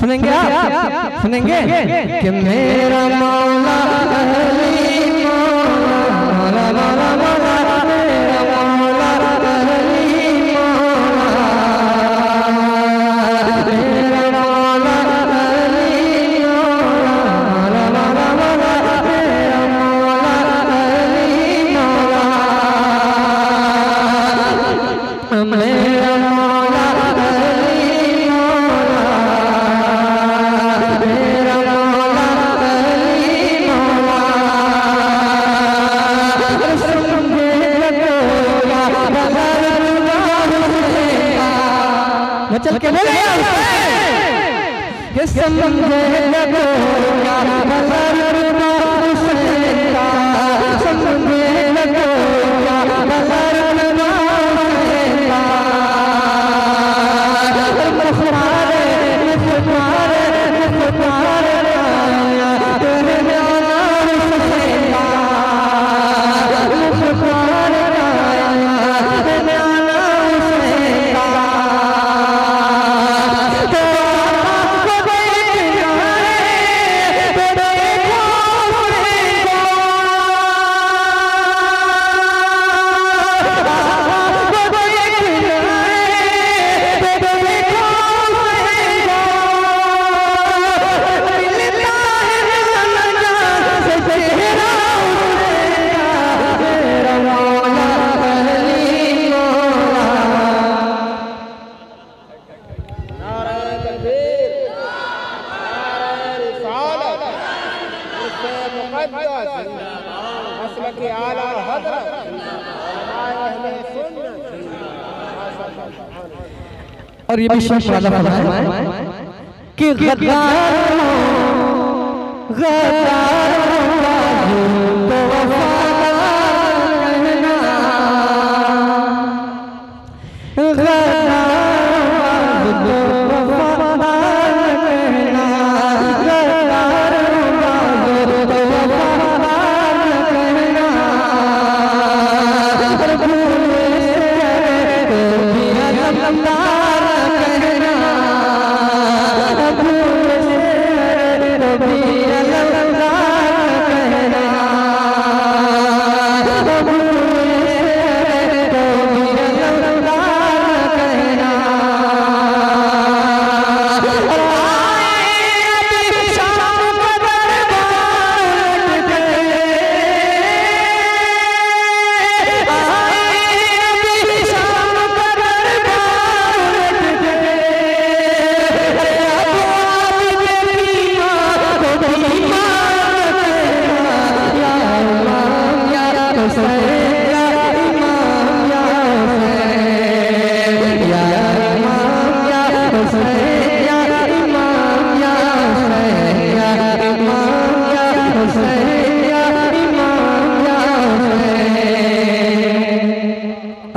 सुनेंगे क्या सुनेंगे कि मेरा और ये भी शेख वाला फरमाए कि गद्दार गद्दार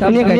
ठीक है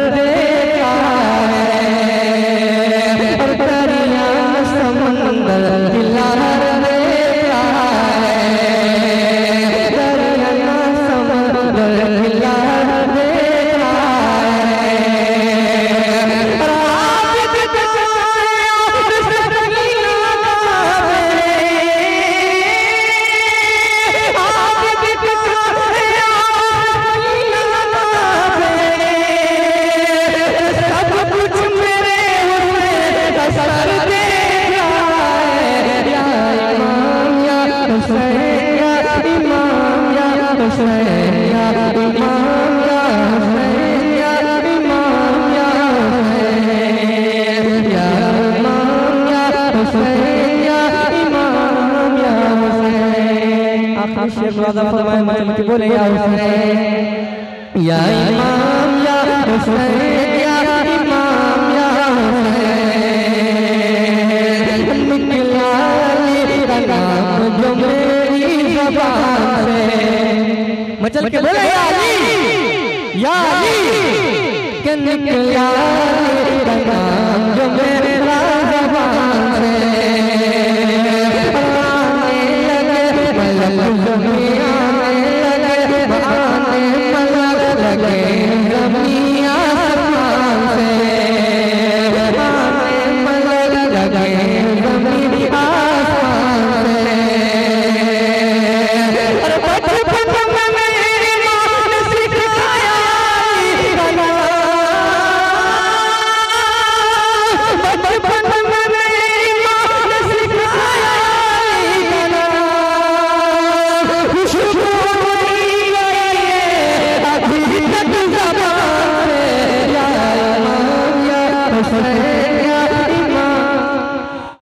मुर्शद फरमाए मन के बोले या हुसैन या इमाम या हुसैन या इमाम या हुसैन निकला ये नाम जो मेरी जबान से मचल के बोले या अली या अली निकला ये नाम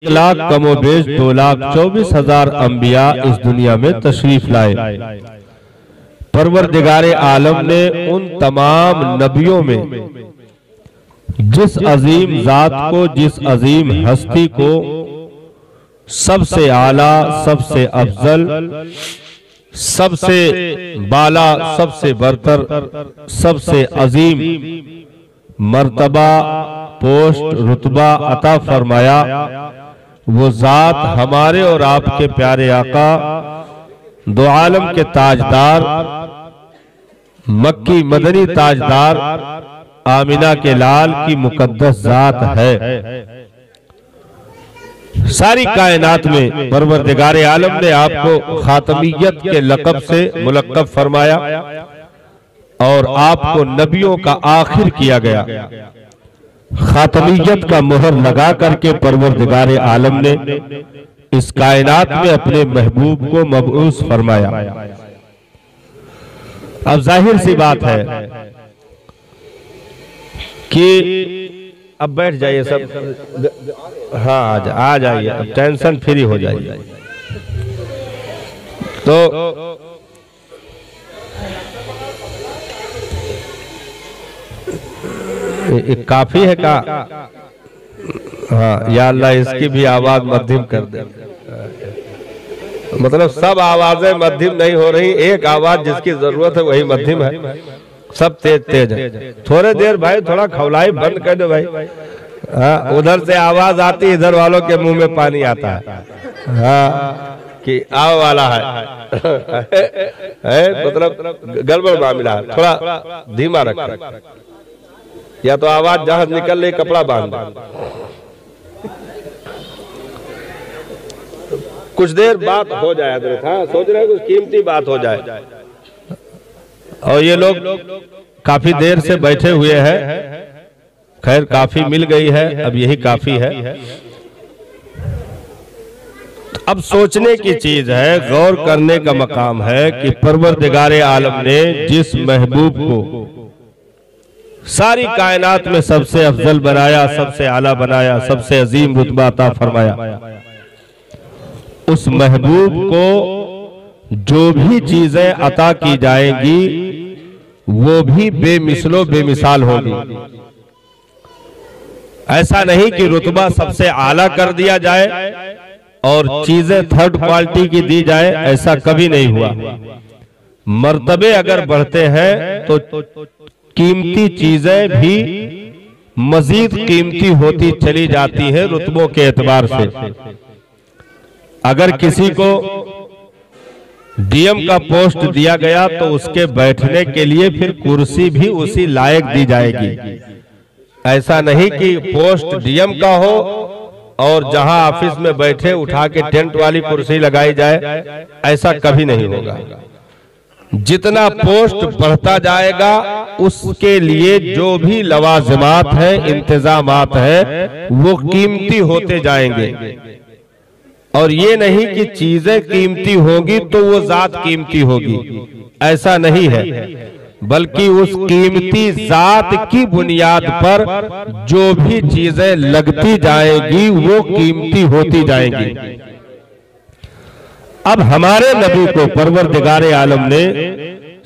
लाख कमोबेश दो लाख चौबीस हज़ार अम्बिया इस दुनिया में तशरीफ़ लाए। परवरदिगार आलम ने उन तमाम नबियों में जिस अजीम जात को, जिस अजीम हस्ती को सबसे आला, सबसे अफजल, सबसे बाला, सबसे बरतर, सबसे अजीम मर्तबा, पोस्ट, रुतबा अता फरमाया वो जात हमारे और आपके प्यारे आका, दो आलम के ताजदार, मक्की मदनी ताजदार, आमिना के लाल की मुकद्दस जात है। सारी कायनात में परवरदिगार आलम ने आपको खातमियत के लकब से मुलक्कब फरमाया और आपको नबियों का आखिर किया गया। खातमियत का मोहर लगा करके परवरदिगार आलम ने इस कायनात में अपने महबूब को मबूस फरमाया। अब ज़ाहिर सी बात है कि अब बैठ जाइए सब। हाँ आ जाइए, अब टेंशन फ्री हो जाइए। तो ये- ये काफ़ी है का? हाँ या अल्लाह इसकी भी आवाज़ मध्यम कर दे। मतलब सब आवाज़ें मध्यम नहीं हो रही एक आवाज़ जिसकी ज़रूरत है वही मध्यम है। सब तेज तेज है। थोड़े देर भाई थोड़ा खवलाई बंद कर दो भाई। हाँ उधर से आवाज़ आती इधर वालों के मुँह में पानी आता है। हाँ। कि आओ वाला है। है। मतलब गड़बड़ मामला है। थोड़ा धीमा रखो। या तो आवाज़ जहाज़ निकल रही कपड़ा बाँध। दो कुछ देर बात हो जाए अदरक, हाँ सोच रहे कुछ कीमती बात हो जाए। और ये लोग काफ़ी देर से बैठे हुए हैं। खैर काफ़ी मिल गई है अब यही काफ़ी है। अब सोचने की चीज़ है गौर करने का मकाम है कि परवरदिगार आलम ने जिस महबूब को सारी कायनात में सबसे अफजल बनाया सबसे आला बनाया सबसे अजीम रुतबा अता फरमाया। उस महबूब को जो भी चीज़ें अता की जाएँगी वो भी बेमिसलो बेमिसाल होगी। ऐसा नहीं कि रुतबा सबसे आला कर दिया जाए और चीज़ें थर्ड क्वालिटी की दी जाए ऐसा कभी नहीं हुआ। मर्तबे अगर बढ़ते हैं तो कीमती चीज़ें भी मजीद कीमती होती चली जाती है रुतबों के एतबार से। अगर किसी को डीएम का पोस्ट दिया गया तो उसके बैठने के लिए फिर कुर्सी भी उसी लायक दी जाएगी। ऐसा नहीं कि पोस्ट डीएम का हो और जहाँ ऑफ़िस में बैठे उठा के टेंट वाली कुर्सी लगाई जाए, ऐसा कभी नहीं होगा। जितना पोस्ट बढ़ता जाएगा, उसके लिए जो भी लवाजमात है इंतज़ाम है, वो कीमती होते जाएँगे। और ये नहीं कि चीज़ें कीमती होगी तो वो जात कीमती होगी। ऐसा नहीं है। बल्कि उस कीमती जात की बुनियाद पर जो भी चीज़ें लगती जाएगी, वो कीमती होती जाएँगी। अब हमारे नबी को परवरदिगार आलम ने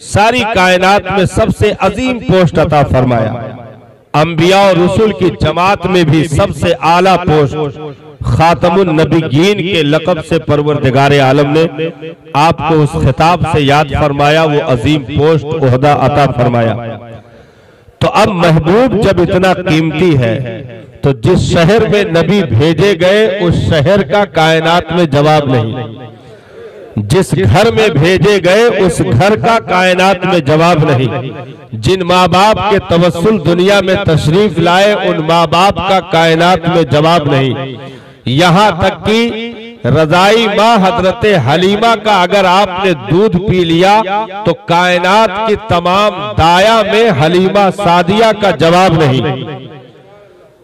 सारी कायनात में सबसे अजीम पोस्ट अता फरमाया। अंबिया और रसुल की जमात में भी सबसे आला पोस्ट खातमुन नबीगीन के लकब से परवरदिगार आलम ने आपको उस खिताब से याद फरमाया वो अजीम पोस्ट उहदा अता फरमाया। तो अब महबूब जब इतना कीमती है तो जिस शहर में नबी भेजे गए उस शहर का कायनात में जवाब नहीं। जिस घर में भेजे गए उस घर का कायनात में जवाब नहीं। जिन माँ बाप के तवस्सुल दुनिया में तशरीफ़ लाए उन माँ बाप का कायनात में जवाब नहीं। यहाँ तक कि रजाई माँ हज़रत हलीमा का अगर आपने दूध पी लिया तो कायनात की तमाम दाया में हलीमा सादिया का जवाब नहीं।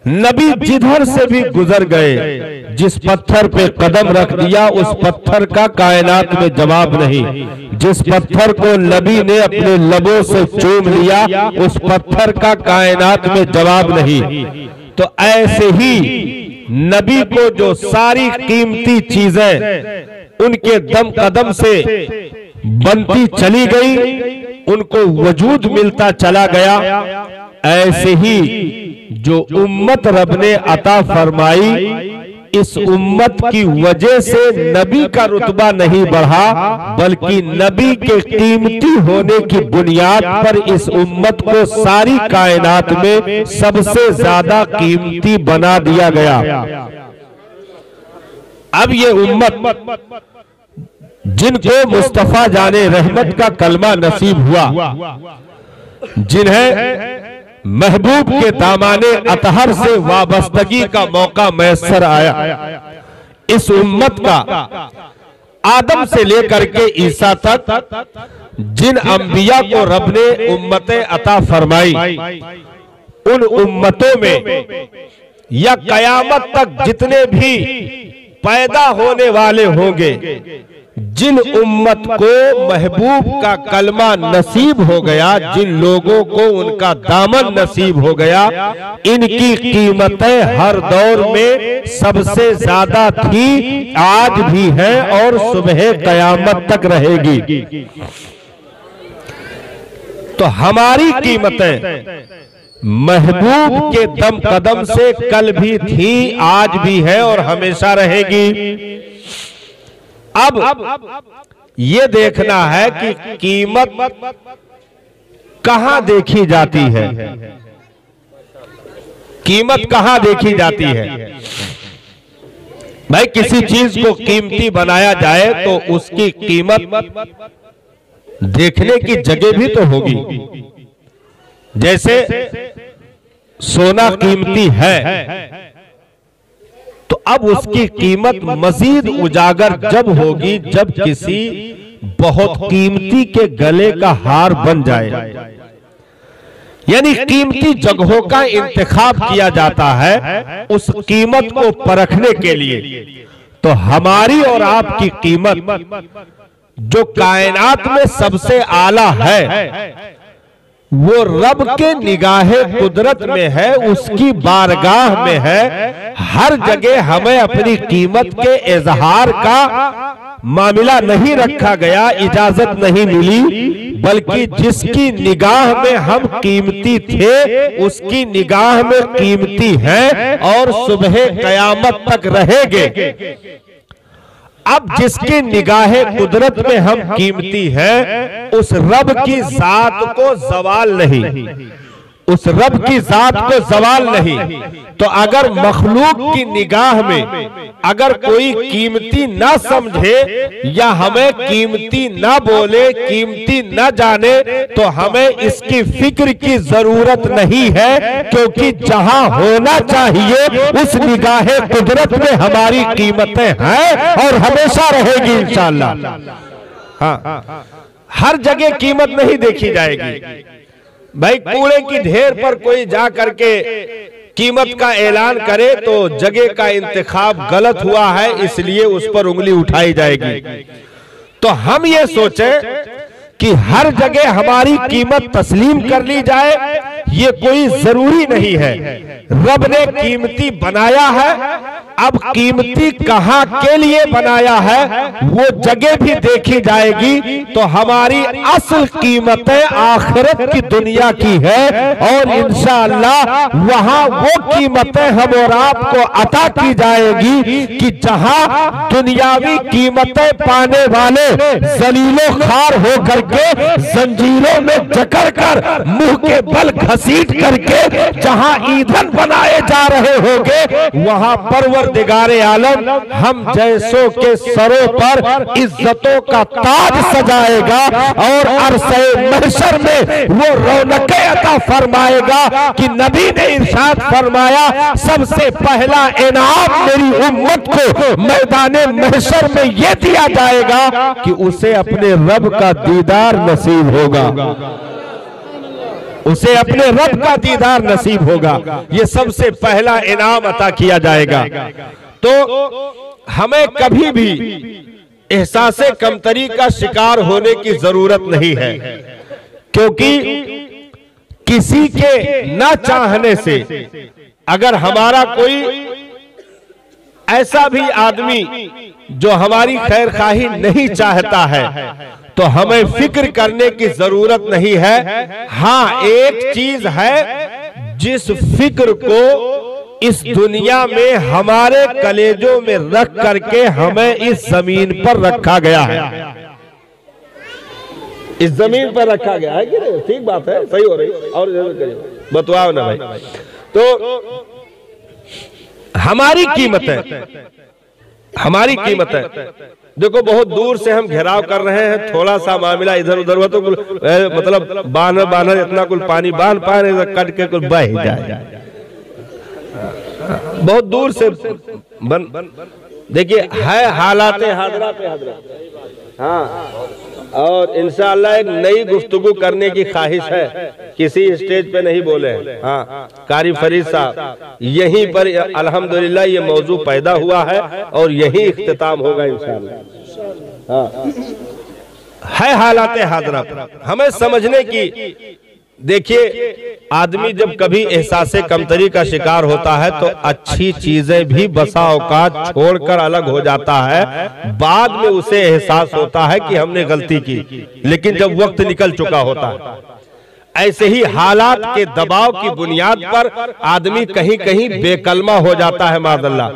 नबी जिधर से भी गुजर गए जिस पत्थर पे कदम रख दिया उस पत्थर का कायनात में जवाब नहीं। जिस पत्थर को नबी ने अपने लबों से चूम लिया उस पत्थर का कायनात में जवाब नहीं। तो ऐसे ही नबी को जो सारी कीमती चीज़ें उनके दम कदम से बनती चली गई उनको वजूद मिलता चला गया ऐसे ही जो उम्मत रब ने अता फरमाई इस उम्मत की वजह से नबी का रुतबा नहीं बढ़ा बल्कि नबी के कीमती होने की बुनियाद पर इस उम्मत को सारी कायनात में सबसे ज़्यादा कीमती बना दिया गया। अब ये उम्मत जिनको मुस्तफ़ा जाने रहमत का कलमा नसीब हुआ जिन्हें महबूब के दामाने अतहर से वाबस्तगी का मौका मैसर आया। इस उम्मत का आदम से लेकर के ईसा तक जिन अंबिया को रब ने उम्मतें अता फरमाई, उन उम्मतों में या कयामत तक जितने भी पैदा होने वाले होंगे जिन उम्मत को महबूब का कलमा नसीब हो गया जिन लोगों को उनका दामन नसीब हो गया इनकी कीमतें हर दौर में सबसे ज़्यादा थी आज भी है और सुबह कयामत तक रहेगी। तो हमारी कीमतें महबूब के दम कदम से कल भी थी आज भी है और हमेशा रहेगी। अब ये देखना है कि कीमत कहाँ देखी जाती है। कीमत कहाँ देखी जाती है। भाई, किसी चीज़ को कीमती बनाया जाए तो उसकी कीमत देखने की जगह भी तो होगी। जैसे सोना कीमती है तो अब उसकी कीमत मजीद उजागर जब होगी जब किसी बहुत कीमती के गले का हार बन जाए। यानी कीमती जगहों का इंतखाब किया जाता है उस कीमत को परखने के लिए। तो हमारी और आपकी कीमत जो कायनात में सबसे आला है। वो रब के निगाहे कुदरत में है, उसकी बारगाह में है। हर जगह हमें अपनी कीमत के इजहार का मामला नहीं रखा गया, इजाज़त नहीं मिली, बल्कि जिसकी निगाह में हम कीमती थे, उसकी निगाह में कीमती है और सुबह कयामत तक रहेंगे। अब जिसकी निगाहें कुदरत में हम कीमती है उस रब की जात को सवाल नहीं। उस रब की जात को सवाल नहीं। तो अगर मखलूक की निगाह में अगर कोई कीमती ना समझे या हमें कीमती ना बोले, कीमती ना जाने तो हमें इसकी फ़िक्र की ज़रूरत नहीं है, क्योंकि जहाँ होना चाहिए, उस निगाह कुदरत में हमारी कीमतें हैं और हमेशा रहेगी इंशाल्लाह। हाँ। हर जगह कीमत नहीं देखी जाएगी। भाई कूड़े की ढेर पर कोई जा करके कीमत का ऐलान करे तो जगह का इंतखाब गलत हुआ है इसलिए उस पर उंगली उठाई जाएगी। तो हम ये सोचे कि हर जगह हमारी कीमत तस्लीम कर ली जाए ये कोई ज़रूरी नहीं है। रब ने कीमती बनाया है। अब कीमती कहाँ के लिए बनाया है, वो जगह भी देखी जाएगी। तो हमारी असल कीमतें आखिरत की दुनिया की है और इंशाअल्लाह वहाँ वो कीमतें हम और आपको अता की जाएगी कि जहाँ दुनियावी कीमतें पाने वाले जलीलो खार हो करके जंजीरों में जकड़ कर मुँह के बल घसीट करके जहाँ ईंधन बनाए जा रहे होंगे, वहाँ परवर दिगारे आलम, हम जैसों के सरों पर इज्जतों का ताज सजाएगा और अरसे महशर में वो रौनकें अता फरमाएगा कि नबी ने इरशाद फरमाया, सबसे पहला इनाम मेरी उम्मत को मैदान महशर में ये दिया जाएगा कि उसे अपने रब का दीदार नसीब होगा। उसे अपने रब का दीदार नसीब होगा। ये सबसे पहला इनाम अता किया जाएगा। तो हमें कभी भी एहसास कमतरी का शिकार होने की ज़रूरत नहीं है। क्योंकि किसी के न चाहने से अगर हमारा कोई ऐसा भी आदमी जो हमारी खैर खाही नहीं चाहता है तो हमें फ़िक्र करने की ज़रूरत नहीं है। हाँ एक चीज़ है जिस फ़िक्र को इस दुनिया में हमारे कलेजों में रख करके हमें इस ज़मीन पर रखा गया है। इस ज़मीन पर रखा गया है कि नहीं? ठीक बात है सही हो रही और ज़रूर करिए। बतवाओ ना भाई। तो हमारी कीमत है। हमारी कीमत है। देखो बहुत दूर से हम घेराव कर रहे हैं थोड़ा सा मामला इधर उधर हुआ तो मतलब बानर बानर इतना कुल पानी बाँध पा तो कट के कुल बह जाए। बहुत दूर से बन बन देखिए है हालात हाजरा पे हाजरा हाँ और इंशाल्लाह एक नई गुफ्तगु करने की ख्वाहिश है। किसी स्टेज पे नहीं बोले। हैं। हाँ कारी फरीद साहब यहीं पर अल्हम्दुलिल्लाह ये मौजू पैदा हुआ है और यही इख्तिताम होगा इंशाल्लाह हाँ। है हालात हाजरा पर हमें समझने की देखिए आदमी जब कभी एहसास कमतरी का शिकार होता है तो अच्छी चीज़ें भी बसा औकात छोड़कर अलग हो जाता है। बाद में उसे एहसास होता है कि हमने गलती की। लेकिन जब वक्त निकल चुका होता है ऐसे ही हालात के दबाव की बुनियाद पर आदमी कहीं कहीं बेकलमा हो जाता है मादल्ला।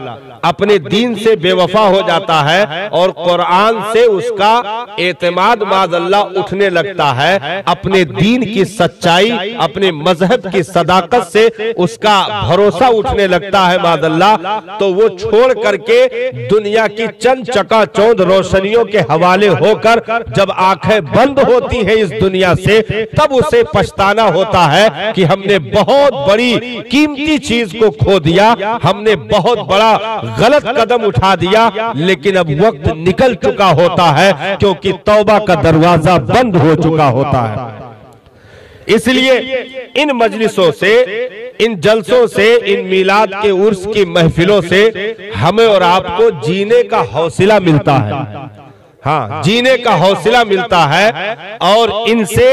अपने दीन से बेवफा हो जाता है और कुरान से उसका एतमाद मादल्ला उठने लगता है। अपने दीन की सच्चाई अपने मज़हब की सदाकत से उसका भरोसा उठने लगता है मादल्ला। तो वो छोड़ करके दुनिया की चंद चका चकाचौंध रोशनियों के हवाले होकर जब आँखें बंद होती हैं इस दुनिया से तब उसे पछताना होता है कि हमने बहुत बड़ी कीमती चीज़ को खो दिया, हमने बहुत बड़ा गलत कदम उठा दिया, लेकिन अब वक्त निकल चुका होता है क्योंकि तौबा का दरवाज़ा बंद हो चुका होता है। इसलिए इन मजलिसों से, इन जलसों से, इन मिलाद के उर्स की महफिलों से हमें और आपको जीने का हौसला मिलता है। हाँ जीने का हौसला मिलता है और इनसे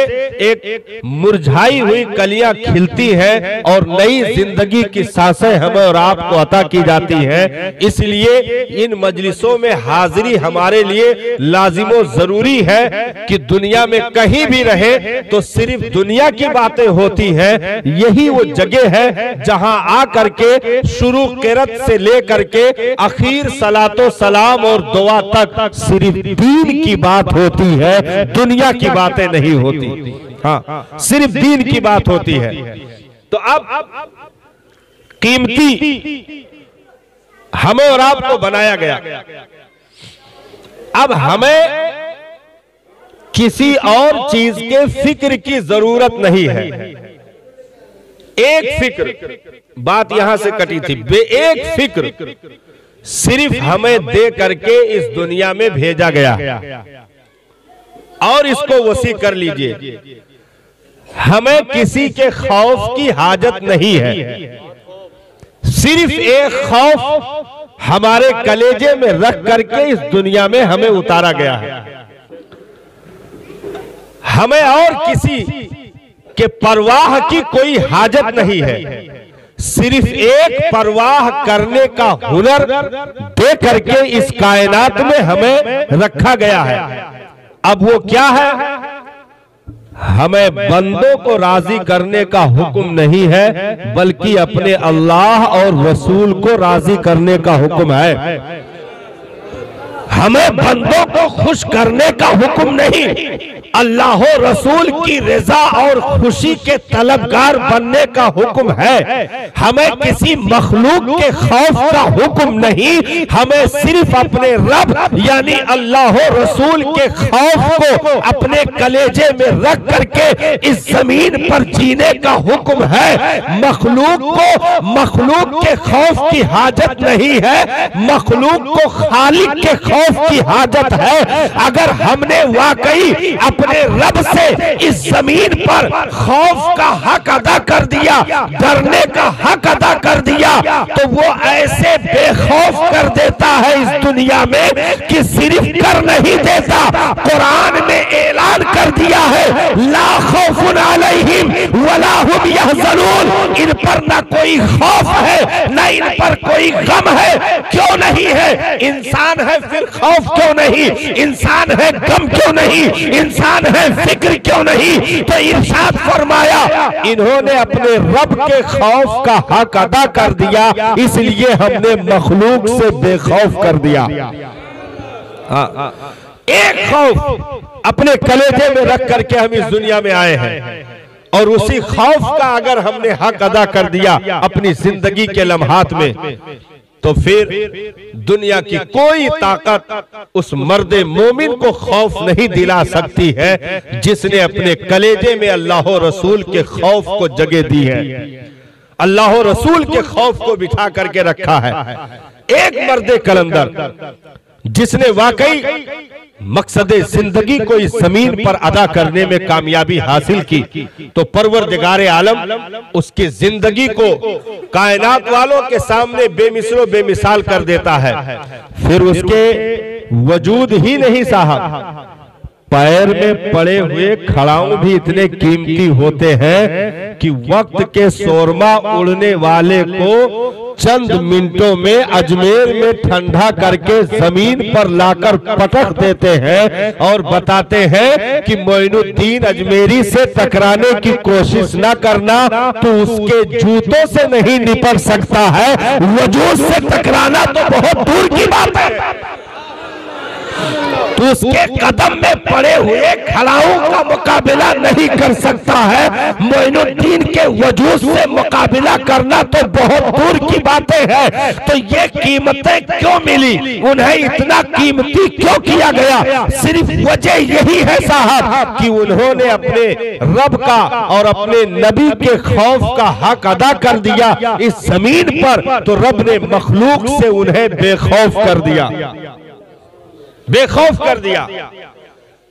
एक मुरझाई हुई कलियाँ खिलती है और नई ज़िंदगी की साँसें हमें और आपको अता की जाती है। इसलिए इन मजलिसों में हाजिरी हमारे लिए लाजिमो ज़रूरी है कि दुनिया में कहीं भी रहे तो सिर्फ़ दुनिया की बातें होती हैं। यही वो जगह है जहाँ आ करके शुरू किरत से लेकर के अखीर सलातो सलाम और दुआ तक सिर्फ़ दीन की बात होती है दुनिया की बातें नहीं होती। हाँ सिर्फ़ दीन की बात होती है। तो अब कीमती हमें और आपको बनाया गया। अब हमें किसी और चीज़ के फ़िक्र की ज़रूरत नहीं है। एक फ़िक्र। बात यहाँ से कटी थी। बे एक फ़िक्र। सिर्फ़ हमें दे करके इस दुनिया में भेजा गया। और इसको वसी कर लीजिए। हमें किसी के खौफ की हाजत नहीं है। सिर्फ़ एक खौफ हमारे कलेजे में रख करके इस दुनिया में हमें उतारा गया है। हमें और किसी के परवाह की कोई हाजत नहीं है। सिर्फ़ एक परवाह करने का हुनर दे करके इस कायनात में हमें रखा गया है। अब वो क्या है? हमें बंदों को राज़ी करने का हुक्म नहीं है बल्कि अपने अल्लाह और रसूल को राज़ी करने का हुक्म है। हमें बंदों को खुश करने का हुक्म नहीं। अल्लाह रसूल की रजा और खुशी के तलबगार बनने का हुक्म है। हमें किसी मखलूक के खौफ का हुक्म नहीं। हमें सिर्फ़ अपने रब, यानी अल्लाह रसूल के खौफ को अपने कलेजे में रख करके इस ज़मीन पर जीने का हुक्म है। मखलूक को, मखलूक के खौफ की हाजत नहीं है। मखलूक को खालिक के खौफ की हाजत है। अगर हमने वाकई अपने रब से इस ज़मीन पर खौफ का हक अदा कर दिया, डरने का हक अदा कर दिया तो वो ऐसे बेखौफ कर देता है इस दुनिया में कि सिर्फ़ कर नहीं देता, कुरान में ऐलान कर दिया है लाख इन पर ना कोई खौफ है, ना इन पर कोई गम है। क्यों नहीं है? इंसान है फिर खौफ क्यों नहीं? इंसान है गम क्यों नहीं? इंसान है फ़िक्र क्यों नहीं? तो इरशाद फरमाया इन्होंने अपने रब के खौफ का हक अदा कर दिया इसलिए हमने मखलूक से बेखौफ कर दिया। हाँ, एक खौफ अपने कलेजे में रख करके हम इस दुनिया में आए हैं। और उसी खौफ का अगर हमने हक अदा कर दिया अपनी ज़िंदगी के लम्हात में तो फिर दुनिया की कोई ताकत उस मर्द मोमिन को खौफ नहीं दिला सकती है, जिसने अपने कलेजे में अल्लाह रसूल के खौफ को जगह दी है। अल्लाह रसूल के खौफ को बिठा करके रखा है। एक मर्द कलंदर जिसने वाकई मकसद ज़िंदगी को इस ज़मीन पर अदा करने में कामयाबी हासिल की तो परवर दिगारे आलम, उसकी ज़िंदगी को कायनात वालों के सामने बेमिसरो बेमिसाल कर देता है। फिर उसके वजूद ही नहीं साहब। पैर में पड़े हुए खड़ाऊ भी इतने कीमती होते हैं कि वक्त के शोरमा उड़ने वाले को चंद मिनटों में अजमेर में ठंडा करके ज़मीन पर लाकर पटक देते हैं और बताते हैं कि मोइनुद्दीन अजमेरी से टकराने की कोशिश न करना तो उसके जूतों से नहीं निपट सकता है। वजूद से टकराना तो बहुत दूर की बात है। तो उसके कदम में पड़े हुए खड़ाओं का मुकाबला नहीं कर सकता है। मोइनुद्दीन के वजूद से मुकाबला करना तो बहुत दूर की बातें हैं। तो ये कीमतें क्यों मिली? उन्हें इतना कीमती क्यों किया गया? सिर्फ़ वजह यही है साहब कि उन्होंने अपने रब का और अपने नबी के खौफ का हक अदा कर दिया। इस ज़मीन पर तो रब ने मखलूक से उन्हें बेखौफ कर दिया। बेखौफ कर दिया।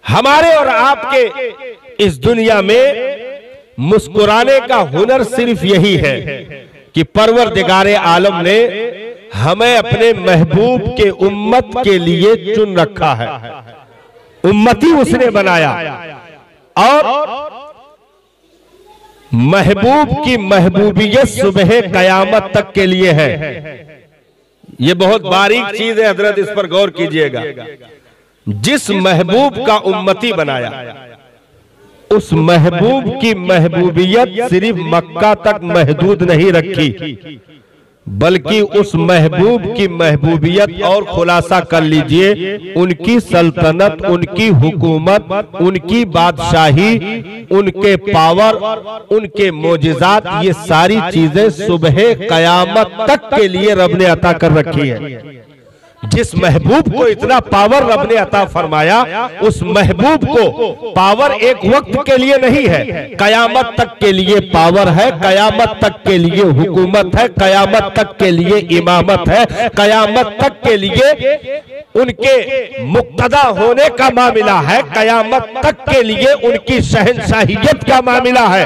हमारे और आपके इस दुनिया में मुस्कुराने का हुनर सिर्फ़ यही है कि परवर दिगारे आलम ने हमें अपने महबूब के उम्मत के लिए चुन रखा है। उम्मती उसने बनाया। और महबूब की महबूबियत सुबह कयामत तक के लिए है। ये बहुत बारीक चीज़ है हज़रत इस पर गौर कीजिएगा। जिस महबूब का उम्मती बनाया। उस महबूब की महबूबियत सिर्फ़ मक्का तक महदूद नहीं रखी। बल्कि उस महबूब की महबूबियत और खुलासा कर लीजिए। उनकी सल्तनत उनकी हुकूमत उनकी बादशाही उनके पावर उनके मोजात ये सारी चीज़ें सुबह कयामत तक के लिए रब ने अता कर रखी है। जिस महबूब को इतना पावर रब ने अता फरमाया, उस महबूब को पावर एक वक्त के लिए नहीं है। कयामत तक के लिए पावर है, कयामत तक के लिए हुकूमत है, कयामत तक के लिए इमामत है, कयामत तक के लिए उनके मुक्तदा होने का मामला है, कयामत तक के लिए उनकी शहनशाहियत का मामला है।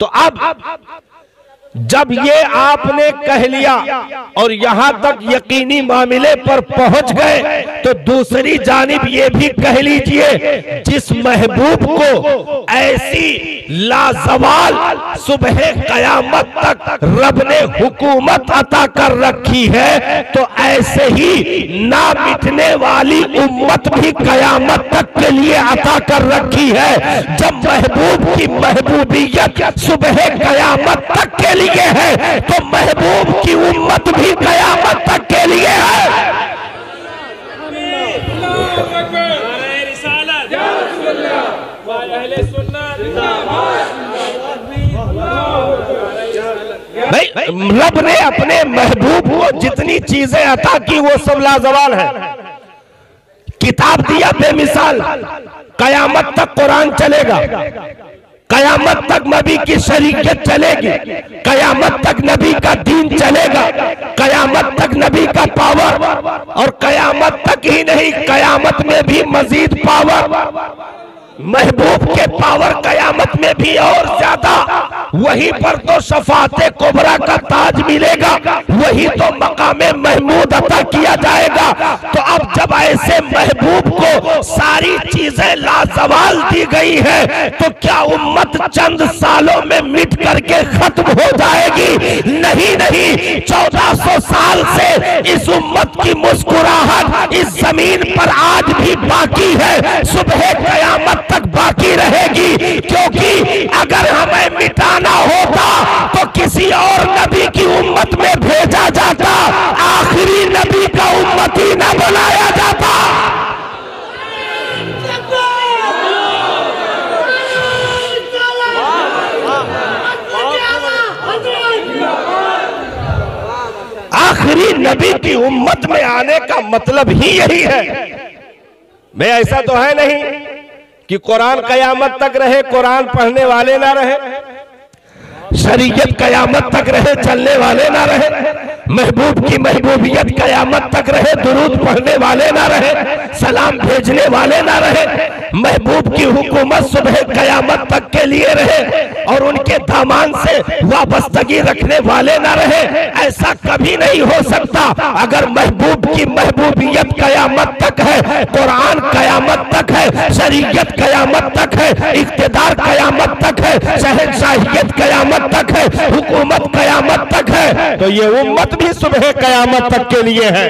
तो अब जब ये आपने कह लिया और यहाँ तक यकीनी मामले पर पहुँच गए तो दूसरी जानिब ये भी कह लीजिए, जिस महबूब को ऐसी लाजवाल सुबह कयामत तक रब ने हुकूमत अता कर रखी है तो ऐसे ही ना मिटने वाली उम्मत भी कयामत तक के लिए अता कर रखी है। जब महबूब की महबूबियत सुबह कयामत तक के लिए लिए है तो महबूब की उम्मत भी कयामत तक के लिए है। रब ने अपने महबूब को जितनी चीज़ें अता की, वो सब लाजवाल है। किताब दिया बेमिसाल, कयामत तक कुरान चलेगा। कयामत तक नबी की शरीकत चलेगी। कयामत तक नबी का दीन चलेगा। कयामत तक नबी का पावर। और कयामत तक ही नहीं, कयामत में भी मजीद पावर। महबूब के पावर कयामत में भी और ज़्यादा। वहीं पर तो शफाते कोबरा का ताज मिलेगा। वही तो मकाम महमूद अता किया जाएगा। तो अब जब जब ऐसे महबूब को सारी चीज़ें लाजवाल दी गई है तो क्या उम्मत चंद सालों में मिट करके खत्म हो जाएगी? नहीं नहीं। चौदह सौ साल से इस उम्मत की मुस्कुराहट इस ज़मीन पर आज भी बाकी है। सुबह कयामत तक बाकी रहेगी। क्योंकि अगर हमें मिटाना होता तो किसी और नबी की उम्मत में भेजा जाता। आखिरी नबी का उम्मत ही न बनाया जाता। आखिरी नबी की उम्मत में आने का मतलब ही यही है। मैं ऐसा तो है नहीं। कि कुरान कयामत तक रहे, कुरान पढ़ने वाले ना रहे, शरीयत कयामत तक रहे, चलने वाले ना रहे। महबूब की महबूबियत कयामत तक रहे, दुरूद पढ़ने वाले ना रहे, सलाम भेजने वाले ना रहे, महबूब की हुकूमत सुबह कयामत तक के लिए रहे और उनके दामान से वाबस्तगी रखने वाले ना रहे, ऐसा कभी नहीं हो सकता। अगर महबूब की महबूबियत कयामत तक है, कुरान कयामत तक है, शरीयत कयामत तक है इख्तिदार कयामत तक है शहनशाहियत कयामत तक है, हुकूमत कयामत तक है तो ये उम्मत भी सुबह कयामत तक के लिए है।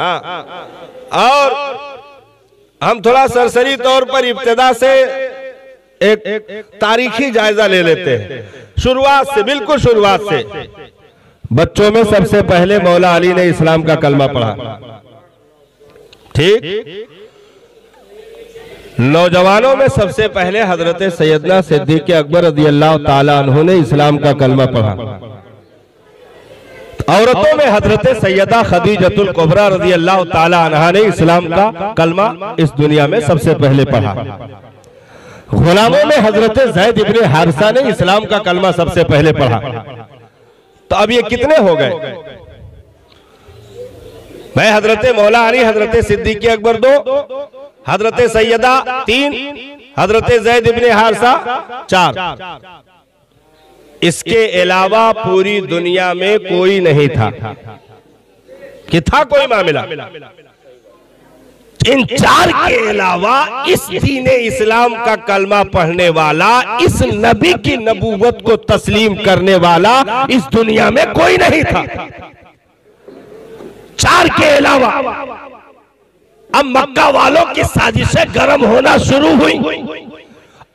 हाँ। और हम थोड़ा सरसरी तौर पर इब्तदा से एक, एक तारीखी जायजा ले लेते हैं। शुरुआत से बिल्कुल शुरुआत से। बच्चों में सबसे पहले मौला अली ने इस्लाम का कलमा पढ़ा। ठीक? नौजवानों में सबसे पहले हज़रत सैयदना सिद्दीक अकबर रदी अल्लाह तला उन्होंने इस्लाम का कलमा पढ़ा। औरतों में हज़रत सैयदा खदीजतुल कुबरा रदी अल्लाह ताला ने इस्लाम का कलमा इस दुनिया में सबसे पहले पढ़ा। गुलामों में हज़रत जैद इब्ने हारसा ने इस्लाम का कलमा सबसे पहले पढ़ा। तो अब ये कितने हो गए? मैं हज़रत मौला अली, हज़रत सिद्दीकी अकबर दो, हज़रत सैदा तीन, हज़रत जैद इबन हारसा चार। इसके अलावा पूरी दुनिया में कोई नहीं था। कि था कोई मामला? इन चार के अलावा इस दीन इस्लाम का कलमा पढ़ने वाला, इस नबी की नबूवत को तस्लीम करने वाला इस दुनिया में कोई नहीं था। चार के अलावा अब मक्का वालों की साजिशें गर्म होना शुरू हुई।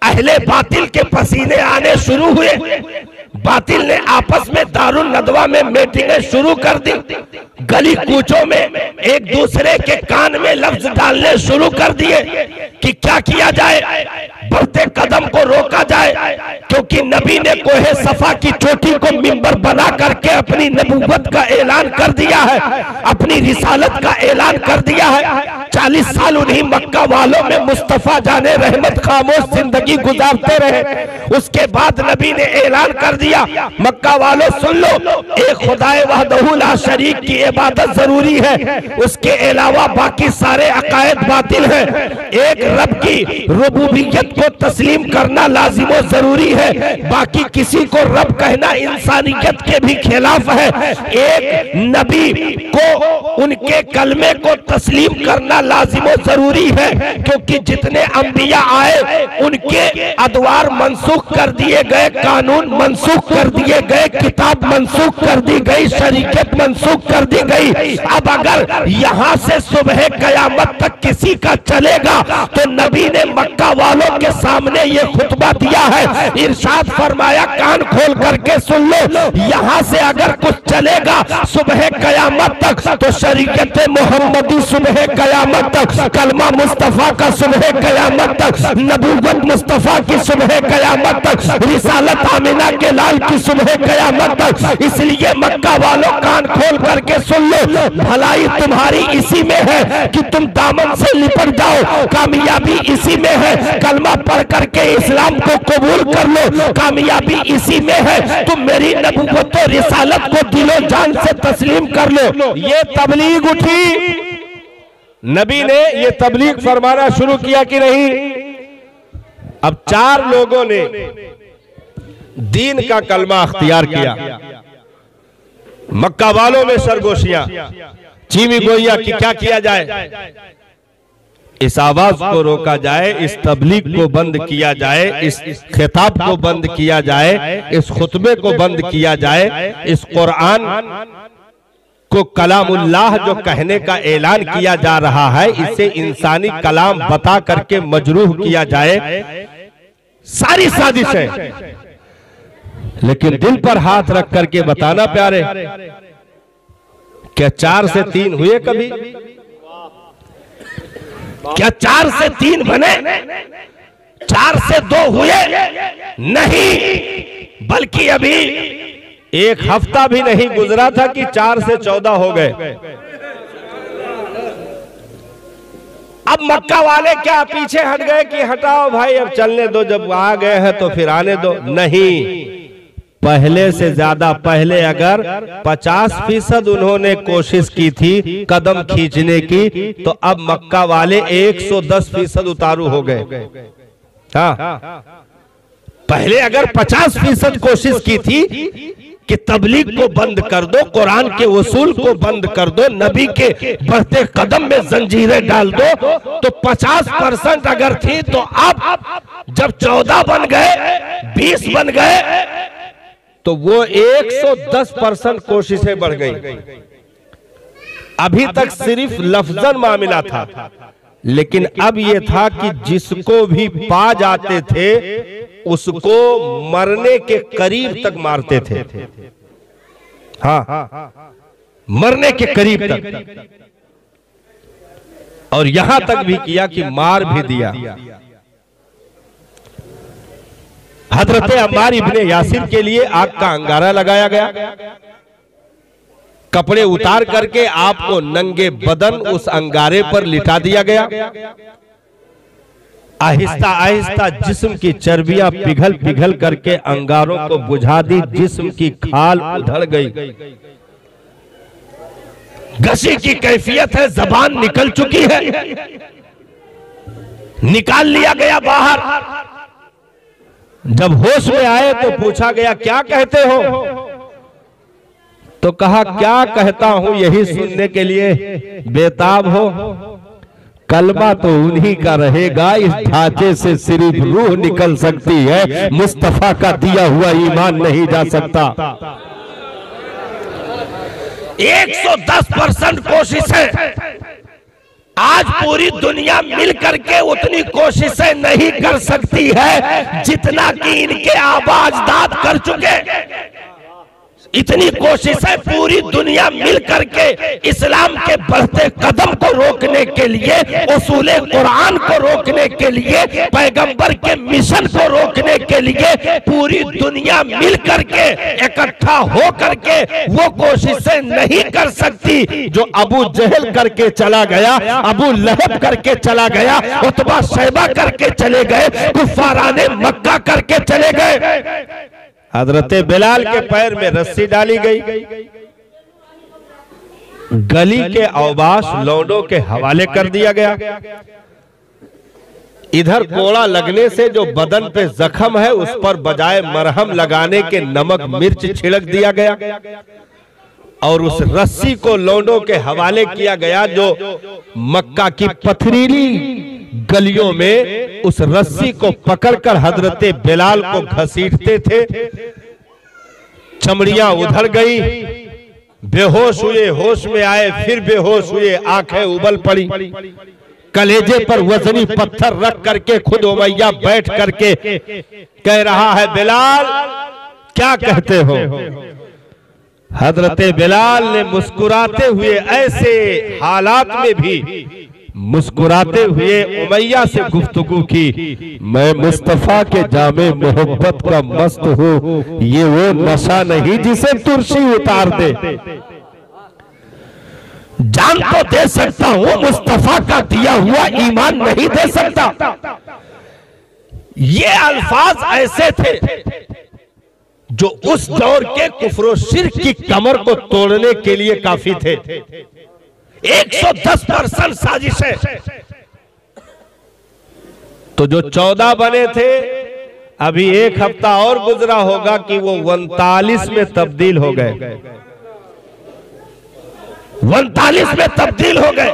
अहले बातिल के पसीने आने शुरू हुए। बातिल ने आपस में दारुल नदवा में मीटिंगें शुरू कर दी। गली कूचों में एक दूसरे के कान में लफ्ज डालने शुरू कर दिए कि क्या किया जाए। बढ़ते कदम को रोका जाए, क्योंकि नबी ने कोहे सफ़ा की चोटी को मिंबर बना करके अपनी नबूवत का ऐलान कर दिया है, अपनी रिसालत का ऐलान कर दिया है। चालीस साल उन्हीं मक्का वालों में मुस्तफ़ा जाने रहमत खामोश ज़िंदगी गुजारते रहे। उसके बाद नबी ने ऐलान कर दिया। मक्का वालों, सुन लो। एक खुदाए वहदहुला शरीक की इबादत ज़रूरी है। उसके अलावा बाकी सारे अकायद बातिल हैं। एक रब की रबूबियत को तस्लीम करना लाजिम ज़रूरी है। बाकी किसी को रब कहना इंसानियत के भी खिलाफ है। एक नबी को, उनके कलमे को तस्लीम करना लाजिम ज़रूरी है। क्योंकि जितने अंबिया आए, उनके अदवार मनसूख कर दिए गए कानून मनसूख कर दिए गए, किताब मनसूख कर दी गई, शरीकत मनसूख कर दी गई। अब अगर यहाँ से सुबह कयामत तक किसी का चलेगा तो नबी ने मक्का वालों के सामने ये खुतबा दिया है। इरशाद फरमाया, कान खोल करके सुन लो, यहाँ से अगर कुछ चलेगा। सुबह कयामत तक तो शरीयत मोहम्मदी सुबह कयामत तक, कलमा मुस्तफ़ा का सुबह कयामत तक नबूबत मुस्तफ़ा की सुबह कयामत तक, रिसालत आमिना के लाल की सुबह कयामत तक। इसलिए मक्का वालों कान खोल करके सुन लो, भलाई तुम्हारी इसी में है कि तुम दामन से लिपट जाओ, कामयाबी इसी में है। कलमा पढ़ करके इस्लाम को कबूल कर लो, कामयाबी इसी में है। तुम मेरी नबूवत और रिसालत को दिलो जान से तस्लीम कर लो। ये तबलीग उठी। नबी ने ये तबलीग फरमाना शुरू किया कि नहीं? अब चार लोगों ने दीन का कलमा अख्तियार किया। मक्का वालों में सरगोशियाँ। चीमी गोइया की क्या किया जाए? इस आवाज़ को रोका जाए इस तबलीग को बंद किया जाए इस खिताब को बंद किया जाए इस खुतबे को बंद किया जाए इस कुरान को कलामुल्लाह जो कहने का ऐलान किया जा रहा है इसे इंसानी कलाम बता करके मजरूह किया जाए। सारी साजिशें। लेकिन दिल पर हाथ रख करके बताना प्यारे क्या चार से तीन हुए कभी? क्या चार से तीन बने? चार से दो हुए? नहीं, बल्कि अभी एक हफ़्ता भी नहीं गुजरा था कि चार से चौदह हो गए। अब मक्का वाले क्या पीछे हट गए कि हटाओ भाई, अब चलने दो, जब आ गए हैं तो फिर आने दो। नहीं पहले से ज़्यादा पहले अगर 50 फ़ीसद उन्होंने कोशिश की थी कदम खींचने की तो अब मक्का वाले 110 फ़ीसद उतारू हो गए। हाँ। पहले अगर 50 फ़ीसद कोशिश की थी कि तबलीग को बंद कर दो, कुरान के वसूल को बंद कर दो, नबी के बढ़ते कदम में जंजीरें डाल दो तो 50 परसेंट अगर थी तो अब जब 14 बन गए 20 बन गए तो वो 110 परसेंट कोशिशें बढ़ गई। अभी तक सिर्फ़ लफजन मामला था। लेकिन अब ये था कि जिसको भी पा जाते थे उसको मरने के करीब तक मारते थे। हाँ। मरने के करीब तक। और यहाँ तक भी किया कि मार भी दिया। हज़रत अम्बार इब्ने यासिर के लिए आग का अंगारा लगाया गया। कपड़े उतार करके आपको नंगे बदन उस अंगारे पर लिटा दिया गया। आहिस्ता आहिस्ता जिस्म की चर्बियाँ पिघल पिघल करके अंगारों को बुझा दी जिस्म की खाल उधड़ गई। गशी की कैफियत है जबान निकल चुकी है। निकाल लिया गया बाहर। जब होश में आए तो पूछा गया, क्या कहते हो? तो कहा, क्या कहता हूँ यही सुनने के लिए? बेताब हो। कलमा तो उन्हीं का रहेगा, इस ढांचे से सिर्फ़ रूह निकल सकती है। मुस्तफ़ा का दिया हुआ ईमान नहीं जा सकता। 110 परसेंट कोशिश है। आज पूरी दुनिया मिल करके उतनी कोशिशें नहीं कर सकती है जितना कि इनके आवाज़ दाद कर चुके इतनी कोशिशें पूरी दुनिया मिल करके इस्लाम के बढ़ते कदम को रोकने के लिए, उसूल कुरान को रोकने के लिए, पैगंबर के मिशन को रोकने के लिए पूरी दुनिया मिल करके, इकट्ठा हो करके वो कोशिशें नहीं कर सकती जो अबू जहल करके चला गया, अबू लहब करके चला गया, उतबा शैबा करके चले गए, कुफाराने मक्का करके चले गए। हज़रत बिलाल के पैर में रस्सी डाली गई। गली के अवबास लौडों के हवाले कर दिया गया। इधर कोड़ा लगने से जो बदन पे जख्म है उस पर बजाय मरहम लगाने के नमक मिर्च छिड़क दिया गया। और उस रस्सी को लौंडों के हवाले किया गया जो मक्का की पथरीली। गलियों में उस रस्सी को पकड़कर हज़रत बिलाल को घसीटते थे। चमड़ियाँ उधर गई। बेहोश हुए होश में आए फिर बेहोश हुए आँखें उबल पड़ी। कलेजे पर वजनी पत्थर रख करके खुद उमैया बैठ करके कह रहा है बिलाल क्या कहते हो? हज़रत बिलाल ने मुस्कुराते हुए ऐसे हालात में भी मुस्कुराते हुए उमैया से गुफ्तगु की, मैं मुस्तफ़ा के जामे मोहब्बत का मस्त हूँ, ये वो नशा नहीं जिसे तुरसी उतार दे जान तो दे सकता हूँ, मुस्तफ़ा का दिया हुआ ईमान नहीं दे सकता। ये अल्फाज ऐसे थे जो उस दौर के कुफरो शिरक की कमर को तोड़ने के लिए काफ़ी थे। 110 परसेंट साजिश है। तो जो 14 बने थे अभी एक हफ़्ता और गुजरा होगा कि वो उनतालीस में तब्दील हो गए। उनतालीस में तब्दील हो गए।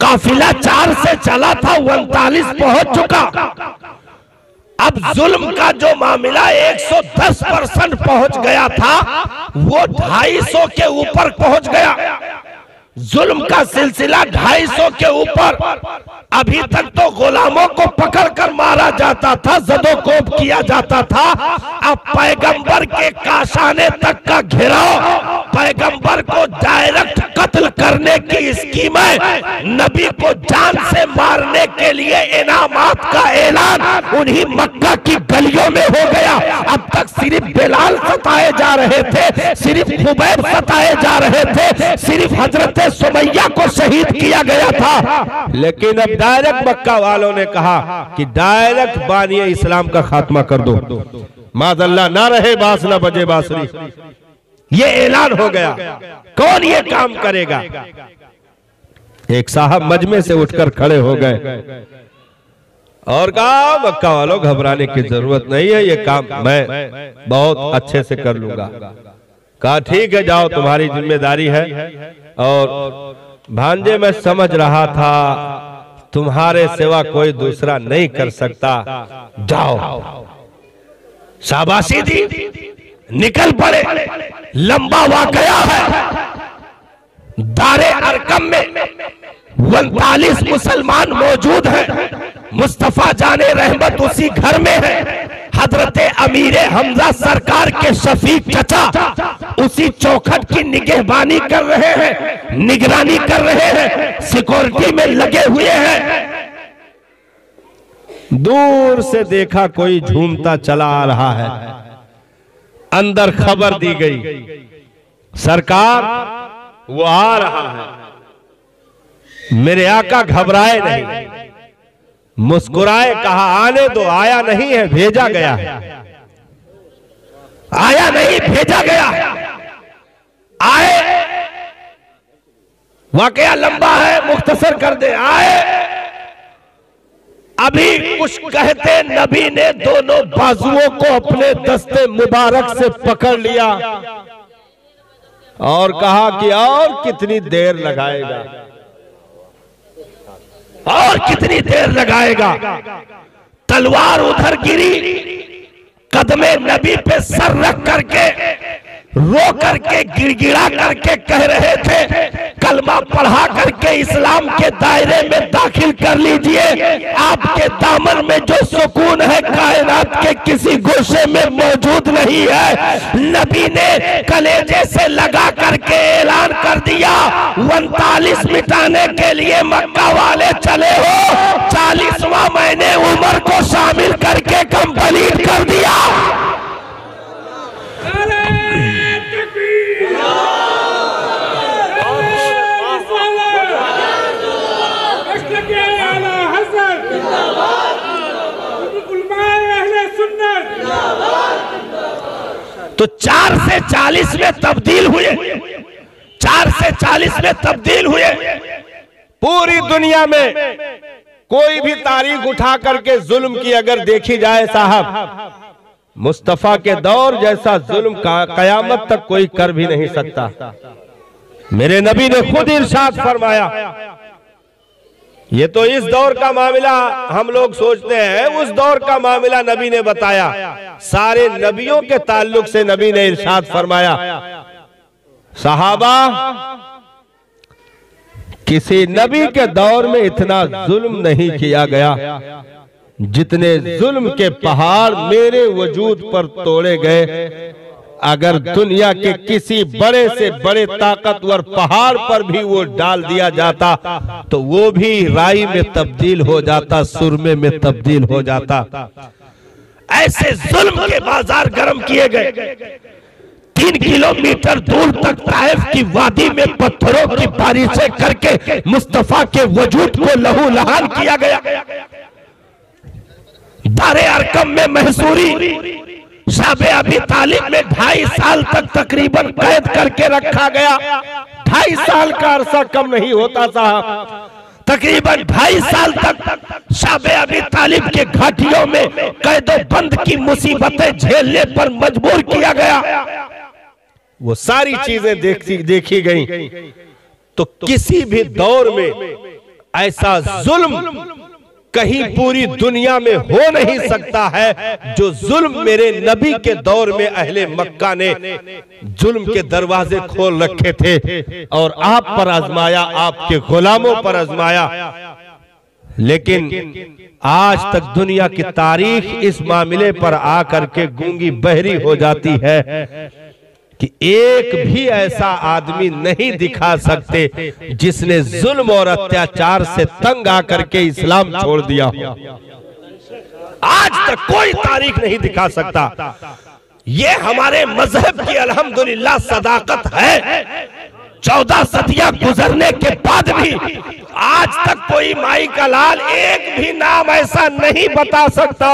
काफिला चार से चला था उनतालीस पहुँच चुका। अब जुल्म का जो मामला 110 परसेंट पहुँच गया था वो 250 के ऊपर पहुँच गया। जुल्म का सिलसिला 250 के ऊपर। अभी तक तो गुलामों को पकड़कर मारा जाता था जदोकोब किया जाता था। अब पैगंबर के काशाने तक का घेराव, पैगंबर को डायरेक्ट कत्ल करने की स्कीमें, नबी को जान से मारने के लिए इनामात का ऐलान उन्हीं मक्का की गलियों में हो गया। अब तक सिर्फ़ बिलाल सताए जा रहे थे, सिर्फ़ खुबैब सताए जा रहे थे, सिर्फ़ हज़रत सुमैया को शहीद किया गया था। लेकिन अब डायरेक्ट मक्का वालों ने कहा कि डायरेक्ट बानिए इस्लाम का खात्मा कर दो। माजल्ला ना रहे बास, ना बजे बांसुरी। ये ऐलान हो गया। कौन ये काम करेगा? एक साहब मजमे से उठकर खड़े हो गए। और कहा, मक्का वालों, घबराने की ज़रूरत नहीं है, ये काम मैं बहुत अच्छे से कर लूँगा। कहा, ठीक है, जाओ, तुम्हारी ज़िम्मेदारी है। और, भांजे, मैं समझ रहा था, तुम्हारे सेवा कोई दूसरा नहीं कर सकता। जाओ। शाबाशी दी, निकल पड़े, लंबा वाकया है। दारे अरकम में उनतालीस मुसलमान मौजूद हैं। मुस्तफ़ा जाने रहमत उसी घर में है। हज़रत अमीर हमजा सरकार के शफीक चचा उसी चौखट की निगहबानी कर रहे हैं, निगरानी कर रहे हैं, सिक्योरिटी में लगे हुए हैं। दूर से देखा कोई झूमता चला आ रहा है। अंदर खबर दी गई, सरकार वो आ रहा है। मेरे आका घबराए नहीं। मुस्कुराए, कहा, आने दो, आया नहीं है, भेजा गया है। आया नहीं, भेजा गया आए। वाकया लंबा है, मुख्तसर कर दे, आए। अभी कुछ कहते नबी ने दोनों बाजुओं को अपने दस्ते मुबारक से पकड़ लिया और कहा कि और कितनी देर लगाएगा? और कितनी देर लगाएगा? तलवार उधर गिरी कदमे नबी पे सर रख करके रो करके, गिड़गिड़ा करके कह रहे थे, कलमा पढ़ा करके इस्लाम के दायरे में दाखिल कर लीजिए। आपके दामन में जो सुकून है, कायनात के किसी गोशे में मौजूद नहीं है। नबी ने कलेजे से लगा करके ऐलान कर दिया, उनतालीस मिटाने के लिए मक्का वाले चले हो। चालीसवा महीने उम्र को शामिल करके कंप्लीट कर दिया। तो चार से चालीस में तब्दील हुए। चार से चालीस में तब्दील हुए। पूरी दुनिया में कोई भी तारीख उठा करके जुल्म की अगर देखी जाए साहब, मुस्तफ़ा के दौर जैसा जुल्म का कयामत तक कोई कर भी नहीं सकता। मेरे नबी ने खुद इरशाद फरमाया ये तो इस दौर का मामला हम लोग सोचते हैं, उस दौर का मामला नबी ने बताया। सारे नबियों के ताल्लुक से नबी ने इरशाद फरमाया। सहाबा, किसी नबी के दौर में इतना जुल्म नहीं किया गया। जितने जुल्म के पहाड़ मेरे वजूद पर तोड़े गए अगर दुनिया के किसी बड़े से बड़े ताकतवर पहाड़ पर भी वो डाल दिया जाता तो वो भी राई में तब्दील हो जाता सुरमे में तब्दील हो जाता। ऐसे जुल्म के बाज़ार गर्म किए गए। तीन किलोमीटर दूर तक ताइफ की वादी में पत्थरों की बारिशें करके मुस्तफ़ा के वजूद को लहू लहान किया गया। दारे अरकम में महसूरी शाबे अभी तालिब में ढाई साल तक तकरीबन कैद करके रखा गया। ढाई साल का अरसा कम नहीं होता साहब। तकरीबन ढाई साल तक शाबे अभी तालिब के घाटियों में कैदो बंद की मुसीबतें झेलने पर मजबूर किया गया। वो सारी चीज़ें देखी देखी गई। तो किसी भी दौर में ऐसा जुल्म कहीं पूरी दुनिया में हो नहीं सकता है जो जुल्म मेरे नबी के दौर में अहले मक्का ने जुल्म के दरवाजे खोल रखे थे और आप पर आजमाया आपके गुलामों पर आजमाया। लेकिन आज तक दुनिया की तारीख इस मामले पर आकर के गूँगी बहरी हो जाती है। कि एक भी ऐसा आदमी नहीं दिखा सकते जिसने जुल्म और अत्याचार से तंग आकर के इस्लाम छोड़ दिया हो। आज तक कोई तारीख नहीं दिखा सकता। ये हमारे मज़हब की अल्हम्दुलिल्लाह सदाकत है। चौदह सदियाँ गुजरने के बाद भी आज तक कोई माई का लाल एक भी नाम ऐसा नहीं बता सकता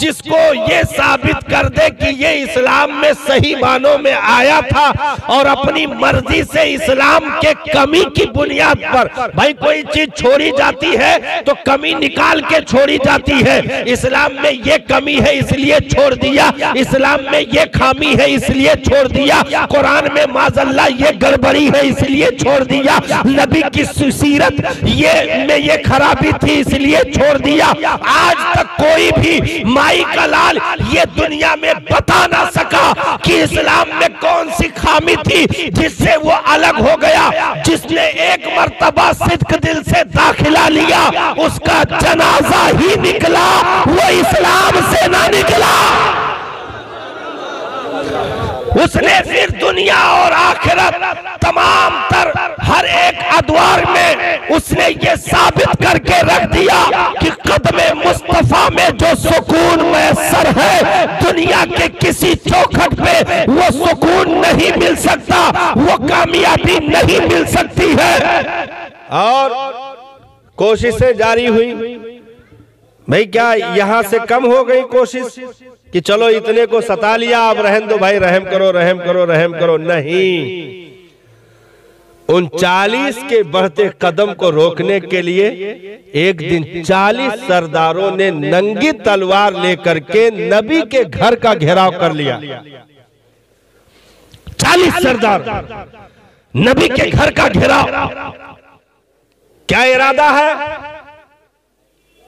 जिसको ये साबित कर दे कि ये इस्लाम में सही मानों में आया था और अपनी मर्ज़ी से इस्लाम के कमी की बुनियाद पर, भाई कोई चीज़ छोड़ी जाती है तो कमी निकाल के छोड़ी जाती है। इस्लाम में ये कमी है, इसलिए छोड़ दिया। इस्लाम में ये खामी है, इसलिए छोड़ दिया। कुरान में माजल्ला ये गड़बड़ी है, इसलिए छोड़ दिया। नबी की सीरत ये में ये खराबी थी, इसलिए छोड़ दिया। आज तक कोई भी माई का लाल ये दुनिया में बता ना सका कि इस्लाम में कौन सी खामी थी, जिससे वो अलग हो गया, जिसने एक मरतबा सिद्क दिल से दाखिला लिया, उसका जनाजा ही निकला, वो इस्लाम से ना निकला। उसने फिर दुनिया और आखिरत तमाम तर हर एक अदवार में उसने ये साबित करके रख दिया कि कदम मुस्तफ़ा में जो सुकून मैसर है, दुनिया के किसी चौखट पे वो सुकून नहीं मिल सकता, वो कामयाबी नहीं मिल सकती है। और कोशिशें जारी हुई। भाई, क्या यहाँ से कम हो गई कोशिश? कि चलो इतने को सता लिया, अब रहम दो भाई, रहम करो रहम करो रहम करो। नहीं। उन चालीस के बढ़ते कदम को रोकने के लिए एक दिन चालीस सरदारों ने नंगी तलवार लेकर के नबी के घर का घेराव कर लिया। चालीस सरदार नबी के घर का घेराव। क्या इरादा है?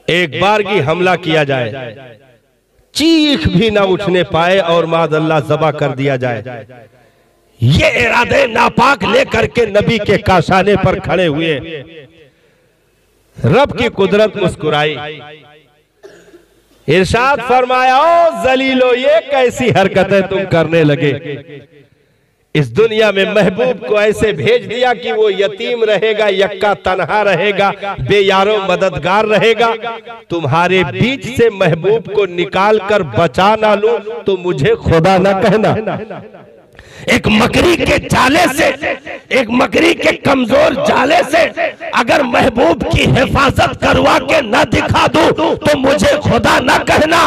एक बार की हमला किया जाए। चीख भी ना उठने पाए और मादल्ला जबा कर दिया जाए। ये इरादे नापाक लेकर के नबी के काशाने पर खड़े हुए। रब की कुदरत मुस्कुराई। इरशाद फरमाया, ओ जलीलो, ये कैसी हरकतें तुम करने लगे? इस दुनिया में महबूब को ऐसे भेज दिया कि वो यतीम रहेगा, यक्का तनहा रहेगा, बेयारो मददगार रहेगा। तुम्हारे बीच से महबूब को निकाल कर बचा ना लो तो मुझे खुदा ना कहना। एक मकरी के जाले से, एक मकरी के कमज़ोर जाले से अगर महबूब की हिफाजत करवा के न दिखा दो तो मुझे खुदा न कहना।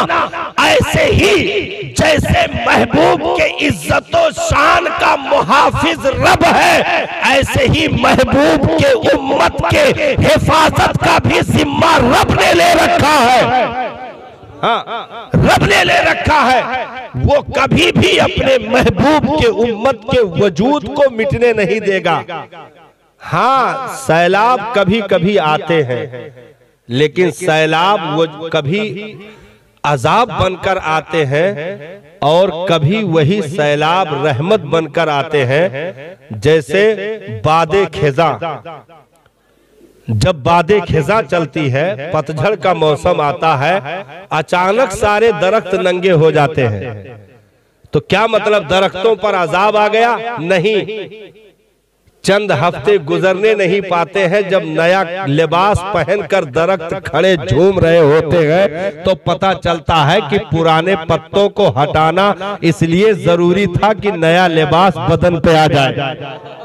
ऐसे ही जैसे महबूब के इज्जतो शान का मुहाफिज रब है, ऐसे ही महबूब के उम्मत के हिफाजत का भी जिम्मा रब ने ले रखा है। रब ने ले रखा है। वो कभी भी अपने महबूब के उम्मत के वजूद को मिटने नहीं देगा। हाँ सैलाब कभी कभी आते हैं, लेकिन सैलाब वो कभी अजाब बनकर आते हैं और कभी वही सैलाब रहमत बनकर आते हैं, जैसे बादे खेजा। जब बादे खिजा चलती है, पतझड़ का मौसम आता है, अचानक सारे दरख्त नंगे हो जाते हैं। तो क्या मतलब दरख्तों पर अजाब आ गया? नहीं। चंद हफ़्ते गुजरने नहीं पाते हैं जब नया लिबास पहनकर दरख्त खड़े झूम रहे होते हैं तो पता चलता है कि पुराने पत्तों को हटाना इसलिए ज़रूरी था कि नया लिबास बदन पे आ जाए।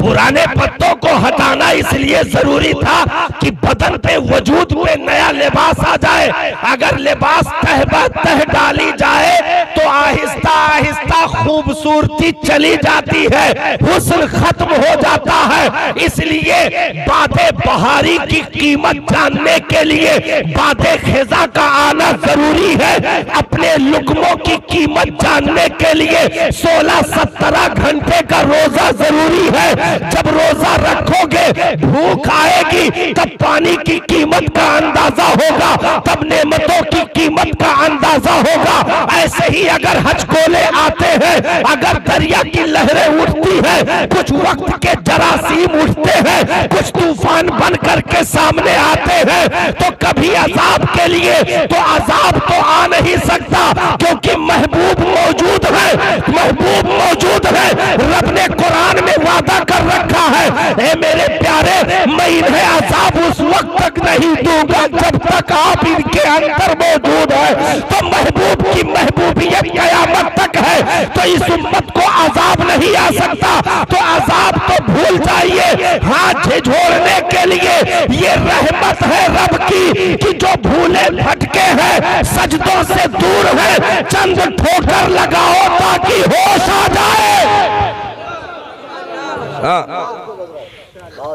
पुराने पत्तों को हटाना इसलिए ज़रूरी था कि बदन पे वजूद पे नया लिबास आ जाए। अगर लिबास तह तह डाली जाए तो आहिस्ता आहिस्ता खूबसूरती चली जाती है। हुस्न खत्म हो जाता है। इसलिए बातें बहारी की कीमत जानने के लिए बातें खिजा का आना ज़रूरी है। अपने लुकमों की कीमत जानने के लिए सोलह सत्रह घंटे का रोजा ज़रूरी है। जब रोजा रखोगे, भूख आएगी, तब पानी की कीमत का अंदाज़ा होगा, तब नेमतों की कीमत का अंदाज़ा होगा। ऐसे ही अगर हज हजकोले आते हैं, अगर दरिया की लहरें उठती है, कुछ वक्त के जरासीम उठते हैं, कुछ तूफ़ान बन करके सामने आते हैं तो कभी अजाब के लिए तो अजाब तो आ नहीं सकता, क्योंकि महबूब मौजूद है, महबूब मौजूद है। रब ने कुरान में वादा कर रखा है। ए मेरे प्यारे, मैं इन्हें अजाब उस वक्त तक नहीं दूँगा, जब तक आप इनके अंदर मौजूद है। तो महबूब की महबूबियत कयामत तक है। तो इस उम्मत को अजाब नहीं आ सकता। तो अजाब तो भूल जाइए। हाथ झिझोड़ने के लिए ये रहमत है रब की, कि जो भूले भटके हैं, सजदों से दूर है। चंद ठोकर लगाओ ताकि होश आ जाए।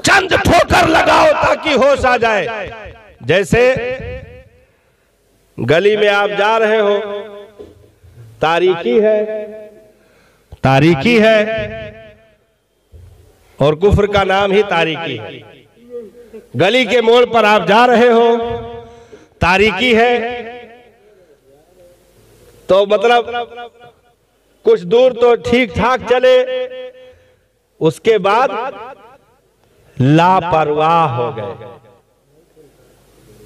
चंद ठोकर लगाओ ताकि होश आ जाए। जैसे गली में आप जा रहे हो तारीकी है तारीकी है, और कुफर का नाम ही तारीकी है। गली के मोड़ पर आप जा रहे हो तारीकी है तो मतलब कुछ दूर तो ठीक ठाक चले उसके बाद लापरवाह हो गए।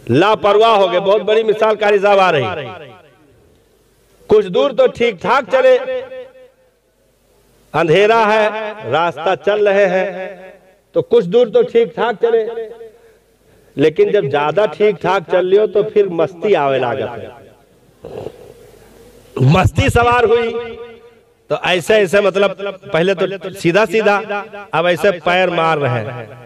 लापरवाह हो गए। बहुत बड़ी मिसाल कारी साहब आ रही। कुछ दूर तो ठीक ठाक चले। अंधेरा है, रास्ता चल रहे हैं। तो कुछ दूर तो ठीक ठाक चले। लेकिन जब ज़्यादा ठीक ठाक चल हो तो फिर मस्ती आवे लागत मस्ती सवार हुई। तो ऐसे ऐसे मतलब पहले तो सीधा सीधा, अब ऐसे पैर मार रहे हैं।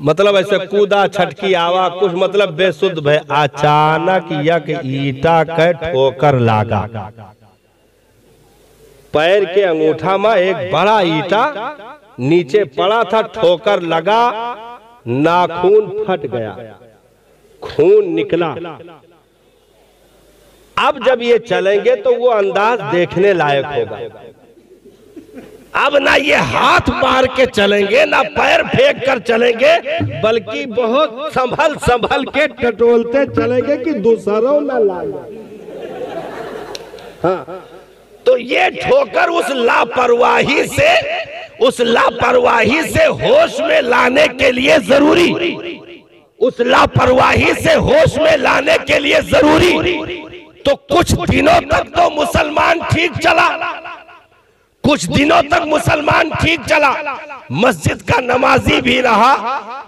मतलब ऐसे कूदा, छटकी, आवा, कुछ मतलब बेसुध भय, अचानक यक ईटा के ठोकर लागा। पैर के अंगूठा में एक बड़ा ईटा नीचे पड़ा था, ठोकर लगा, नाखून फट गया, खून निकला। अब जब ये चलेंगे तो वो अंदाज देखने लायक होगा। अब ना ये हाथ मार के चलेंगे, ना पैर फेंक कर चलेंगे, बल्कि बहुत संभल संभल के टटोलते चलेंगे कि दूसरों न लाए हाँ। तो ये ठोकर उस लापरवाही से, उस लापरवाही से होश में लाने के लिए ज़रूरी। उस लापरवाही से होश में लाने के लिए ज़रूरी। तो कुछ दिनों तक तो मुसलमान ठीक चला। कुछ दिनों तक मुसलमान ठीक चला। मस्जिद का नमाजी भी रहा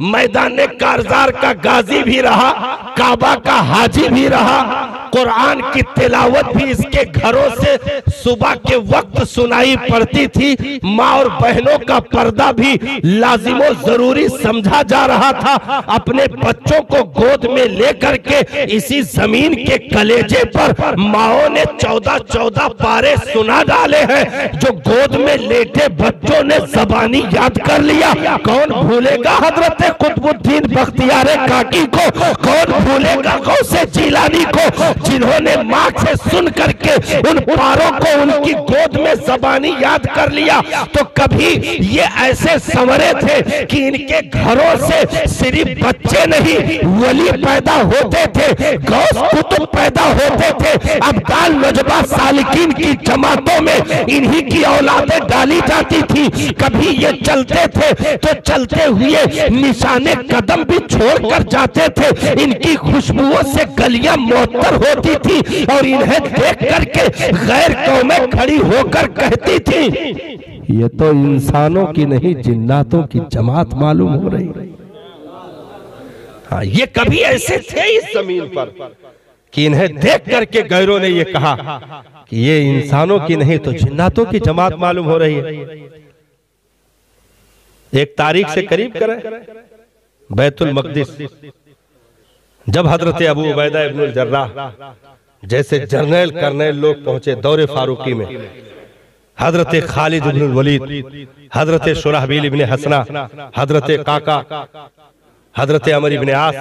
मैदान कारजार का गाजी भी रहा काबा का हाजी भी रहा कुरान की तिलावत भी इसके घरों से सुबह के वक्त सुनाई पड़ती थी। माँ और बहनों का पर्दा भी लाजिमो ज़रूरी समझा जा रहा था। अपने बच्चों को गोद में लेकर के इसी ज़मीन के कलेजे पर माओ ने चौदह चौदह पारे सुना डाले हैं जो गोद में लेटे बच्चों ने जबानी याद कर लिया। कौन भूलेगा हज़रत कुतुबुद्दीन बख्तियार काकी को? कौन भूलेगा गौसे जिलानी को? जिन्होंने माँ से सुन करके उन पारों को उनकी गोद में जबानी याद कर लिया। तो कभी ये ऐसे संवरे थे कि इनके घरों से सिर्फ़ बच्चे नहीं, वली पैदा होते थे, गौस कुतुब पैदा होते थे। अब दाल नजबा सालिकीन की जमातों में इन्हीं की औलादें डाली जाती थी। कभी ये चलते थे तो चलते हुए निशाने कदम भी छोड़ कर जाते थे। इनकी खुशबुओं से गलियाँ मोहतर होती थी और इन्हें देख करके गैर कौमें खड़ी होकर कहती थी ये तो इंसानों की नहीं जिन्नातों की जमात मालूम हो रही। हाँ ये कभी ऐसे थे इस ज़मीन पर कि इन्हें देख करके गैरों ने ये कहा कि ये इंसानों की नहीं तो जिन्नातों की जमात मालूम हो रही है। एक तारीख से करीब करें। बैतुल मकदिस। जब हज़रत अबू उबैदा इब्नुल जर्राह जैसे जर्नल कर्नल लोग पहुँचे दौरे फारूकी में। हज़रत खालिद इब्नुल वलीद हज़रत शुराहबील इब्ने हसना हज़रत काका हज़रत अमर इब्ने आस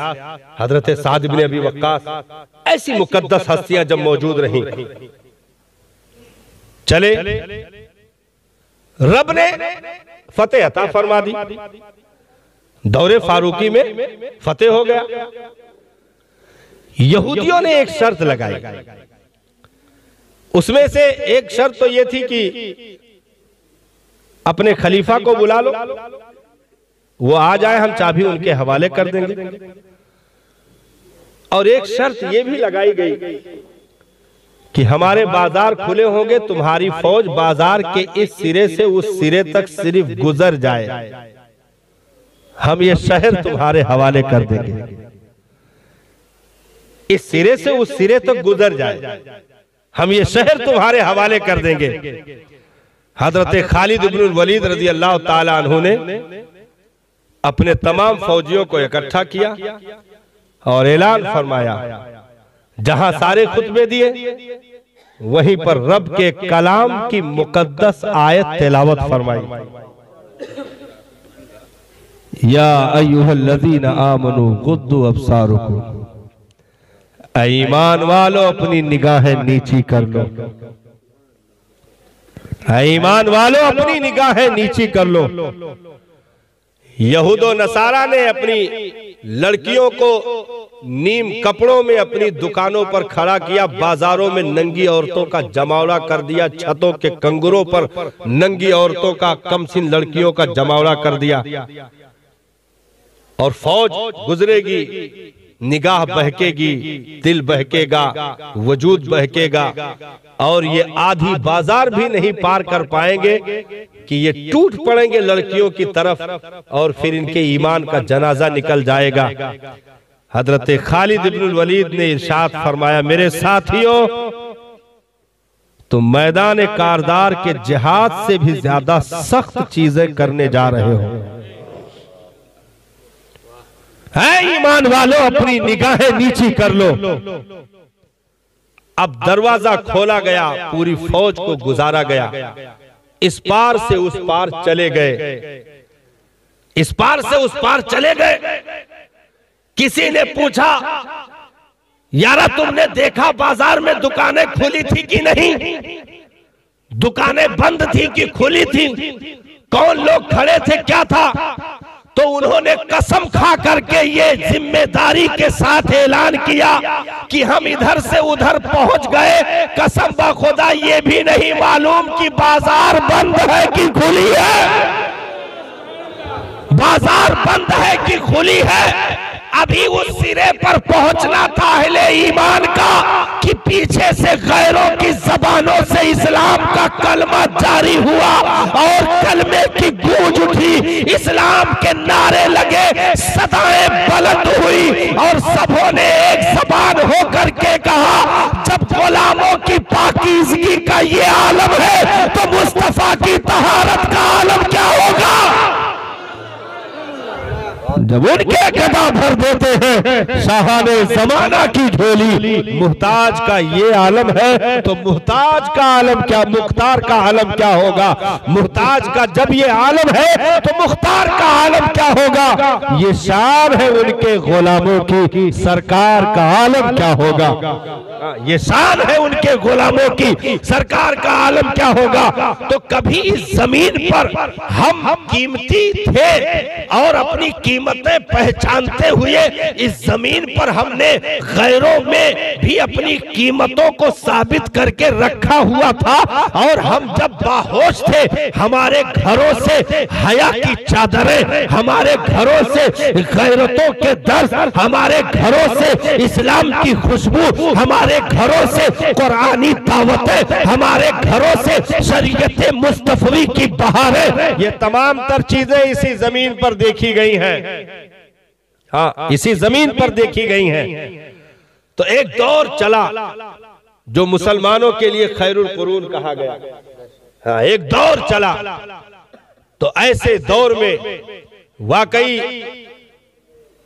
हज़रत साद इब्ने अबी वक्कास। ऐसी मुकद्दस हस्तियाँ जब मौजूद रहीं चले। रब ने फतेह अता फरमा दी। दौरे फारूकी में फतेह हो गया। यहूदियों ने एक शर्त लगाई। उसमें से एक शर्त तो यह थी कि अपने खलीफा को बुला लो। वो आ जाए, हम चाबी उनके हवाले कर देंगे। और एक शर्त यह भी लगाई गई कि हमारे बाज़ार खुले होंगे, तुम्हारी फौज बाज़ार के इस सिरे से उस सिरे तक सिर्फ़ गुजर जाए। हम ये शहर तुम्हारे हवाले कर देंगे। इस सिरे से उस सिरे तक गुजर जाए। हम ये शहर तुम्हारे हवाले कर देंगे। हज़रत खालिद इब्नुल वलीद रज़ी अल्लाह अन्हु ने अपने तमाम फौजियों को इकट्ठा किया और ऐलान फरमाया, जहाँ सारे खुतबे दिए वहीं पर रब के कलाम की मुकद्दस आयत तिलावत फरमाई। या अय्युहल्लज़ीना आमनू गुद्दू अबसारुकुम। ईमान वालो अपनी निगाहें नीची कर लो। ईमान वालो अपनी निगाहें नीची कर लो। यहूदो नसारा ने अपनी लड़कियों को नीम कपड़ों में अपनी दुकानों पर खड़ा किया, बाजारों में नंगी औरतों का जमावड़ा कर दिया, छतों के कंगरों पर नंगी औरतों का, कमसिन लड़कियों का जमावड़ा कर दिया। और फौज गुजरेगी। निगाह बहकेगी दिल बहकेगा वजूद बहकेगा। और ये आधी बाज़ार भी नहीं पार कर पाएँगे कि ये टूट पड़ेंगे लड़कियों की तरफ़ और फिर इनके ईमान का जनाजा निकल जाएगा। हज़रत खालिद इब्नुल वलीद ने इरशाद फरमाया मेरे साथियों तुम मैदान कारदार के जिहाद से भी ज़्यादा सख्त चीज़ें करने जा रहे हो। है ईमान वालों अपनी निगाहें नीची कर लो। अब दरवाज़ा खोला गया पूरी फौज को गुजारा गया। इस पार से उस पार चले गए। इस पार से उस पार चले गए। किसी ने पूछा यारा तुमने देखा बाज़ार में दुकानें खुली थी कि नहीं? दुकानें बंद थी कि खुली थी? कौन लोग खड़े थे? क्या था? तो उन्होंने कसम खा करके ये ज़िम्मेदारी के साथ ऐलान किया कि हम इधर से उधर पहुँच गए। कसम बखुदा ये भी नहीं मालूम कि बाज़ार बंद है कि खुली है। बाज़ार बंद है कि खुली है। अभी उस सिरे पर पहुँचना था अहले ईमान का कि पीछे से गैरों की जबानों से इस्लाम का कलमा जारी हुआ और कलमे की गूंज उठी। इस्लाम के नारे लगे, सदाएँ बुलंद हुई और सबों ने एक जबान होकर के कहा, जब गुलामों की पाकीजगी का ये आलम है तो मुस्तफ़ा की तहारत का आलम क्या होगा जब उनके गदा भर देते हैं शाहाने जमाना की झोली। मुहताज का ये आलम है तो मुहताज का आलम क्या मुख्तार का आलम क्या होगा? मुहताज का जब ये आलम है तो मुख्तार का आलम क्या होगा? ये शान है उनके गुलामों की सरकार का आलम क्या होगा? ये शान है उनके गुलामों की सरकार का आलम क्या होगा? तो कभी इस ज़मीन पर हम कीमती थे और अपनी कीमतें पहचानते हुए इस ज़मीन पर हमने गैरों में भी अपनी कीमतों को साबित करके रखा हुआ था। और हम जब बाहोश थे, हमारे घरों से हया की चादरें, हमारे घरों से गैरतों के दर्द, हमारे घरों से इस्लाम की खुशबू, हमारे घरों से कुरानी दावतें, हमारे घरों से शरीयत मुस्तफवी की बहारें, ये तमाम तर चीज़ें इसी ज़मीन पर देखी गई हैं। हाँ इसी ज़मीन पर देखी गई हैं। तो एक दौर चला जो मुसलमानों के लिए खैरुल कुरून कहा गया। हाँ एक दौर चला। तो ऐसे दौर में वाकई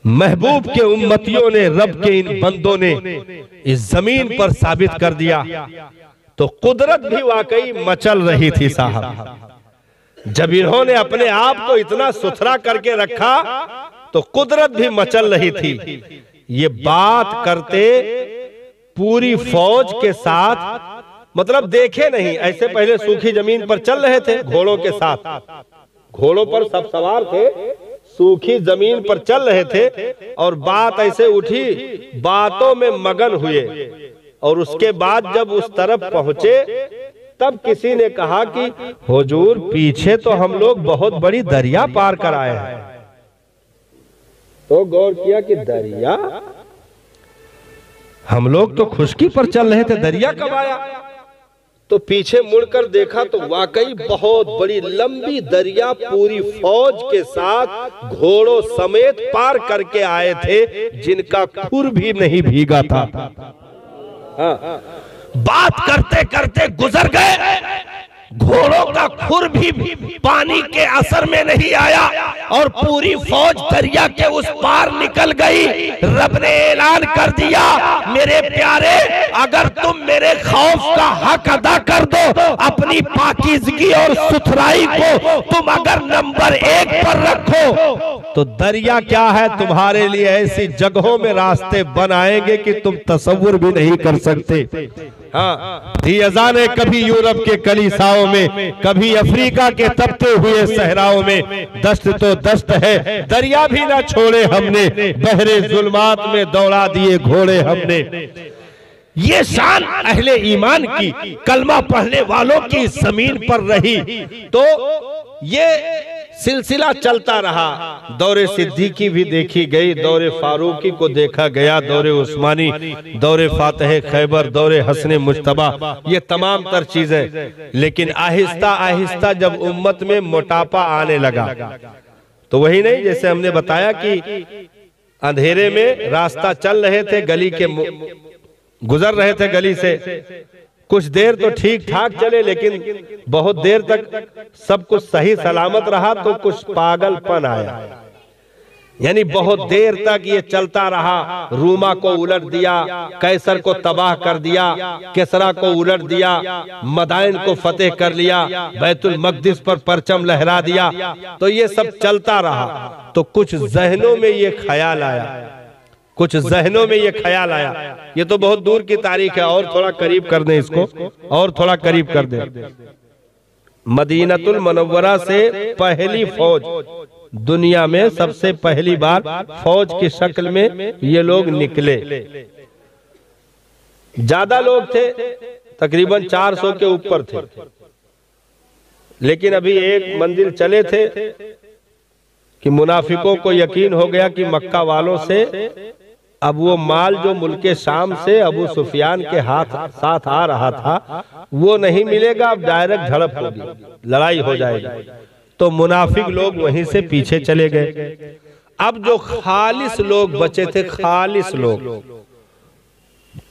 महबूब के उम्मतियों ने रब के इन बंदों ने इस ज़मीन पर साबित कर दिया। तो कुदरत भी वाकई मचल रही थी साहब। जब इन्होंने अपने आप को इतना सुथरा करके रखा तो कुदरत भी मचल रही थी। ये बात करते पूरी फौज के साथ मतलब देखे नहीं, ऐसे पहले सूखी ज़मीन पर चल रहे थे घोड़ों के साथ। घोड़ों पर सब सवार थे, सूखी ज़मीन पर चल रहे थे और बात ऐसे उठी, बातों में मगन हुए। और उसके बाद जब उस तरफ़ पहुँचे, तब किसी ने कहा कि, हुजूर, पीछे तो हम लोग बहुत बड़ी दरिया पार कर आए हैं। तो गौर किया कि दरिया हम लोग तो खुशकी पर चल रहे थे दरिया कब आया? तो पीछे मुड़कर देखा तो वाकई बहुत बड़ी लंबी दरिया पूरी फौज के साथ घोड़ों समेत पार करके आए थे जिनका खुर भी नहीं भीगा था। हाँ। बात करते करते गुजर गए। घोड़ों का खुर भी पानी के असर में नहीं आया और पूरी फौज दरिया के उस पार निकल गई। रब ने ऐलान कर दिया, मेरे प्यारे, अगर तुम मेरे खौफ का हक अदा कर दो, अपनी पाकिजगी और सुथराई को तुम अगर नंबर एक पर रखो तो दरिया क्या है तुम्हारे लिए? ऐसी जगहों में रास्ते बनाएँगे कि तुम तस्वुर भी नहीं कर सकते। हाँ अजाने कभी यूरोप के कलीसाओं में, कभी अफ्रीका के तपते हुए सहराओं में, दस्त तो दस्त है, दरिया भी ना छोड़े हमने, बहरे जुलमात में दौड़ा दिए घोड़े हमने। ये शान अहले ईमान की कलमा पढ़ने वालों की ज़मीन पर रही। तो ये सिलसिला चलता रहा। दौरे सिद्दीकी भी देखी गई, दौरे फारूकी को देखा गया, दौरे उस्मानी, दौरे फातह खैबर, दौरे हसन मुशतबा, ये तमाम तर चीज़ें। लेकिन आहिस्ता आहिस्ता जब उम्मत में मोटापा आने लगा तो वही नहीं जैसे हमने बताया कि अंधेरे में रास्ता चल रहे थे, गली के गुजर रहे थे गली से। कुछ देर तो ठीक ठाक चले, लेकिन बहुत देर तक सब कुछ सही सलामत रहा तो कुछ पागलपन आया। यानी बहुत देर तक ये चलता रहा, रूमा को उलट दिया, कैसर को तबाह कर दिया, केसरा को उलट दिया, मदाइन को फतेह कर लिया, बैतुल मकदिस पर परचम लहरा दिया तो ये सब चलता रहा। तो कुछ जहनों में ये ख्याल आया। कुछ जहनों में ये ख्याल आया। ये तो बहुत दूर की तारीख है, और थोड़ा करीब कर दें इसको, और थोड़ा करीब कर दें। मदीनतुल मनवरा से पहली फौज। दुनिया में सबसे पहली बार फौज की शक्ल में ये लोग निकले। ज़्यादा लोग थे, तकरीबन 400 के ऊपर थे। लेकिन अभी एक मंदिर चले थे कि मुनाफिकों को यकीन हो गया कि मक्का वालों से अब वो माल जो मुल्क शाम से अबू सुफियान के हाथ साथ आ रहा था वो नहीं मिलेगा अब डायरेक्ट झड़प होगी। लड़ाई हो जाएगी। तो मुनाफिक लोग वहीं से पीछे चले गए। अब जो खालिस लोग बचे थे खालिस लोग।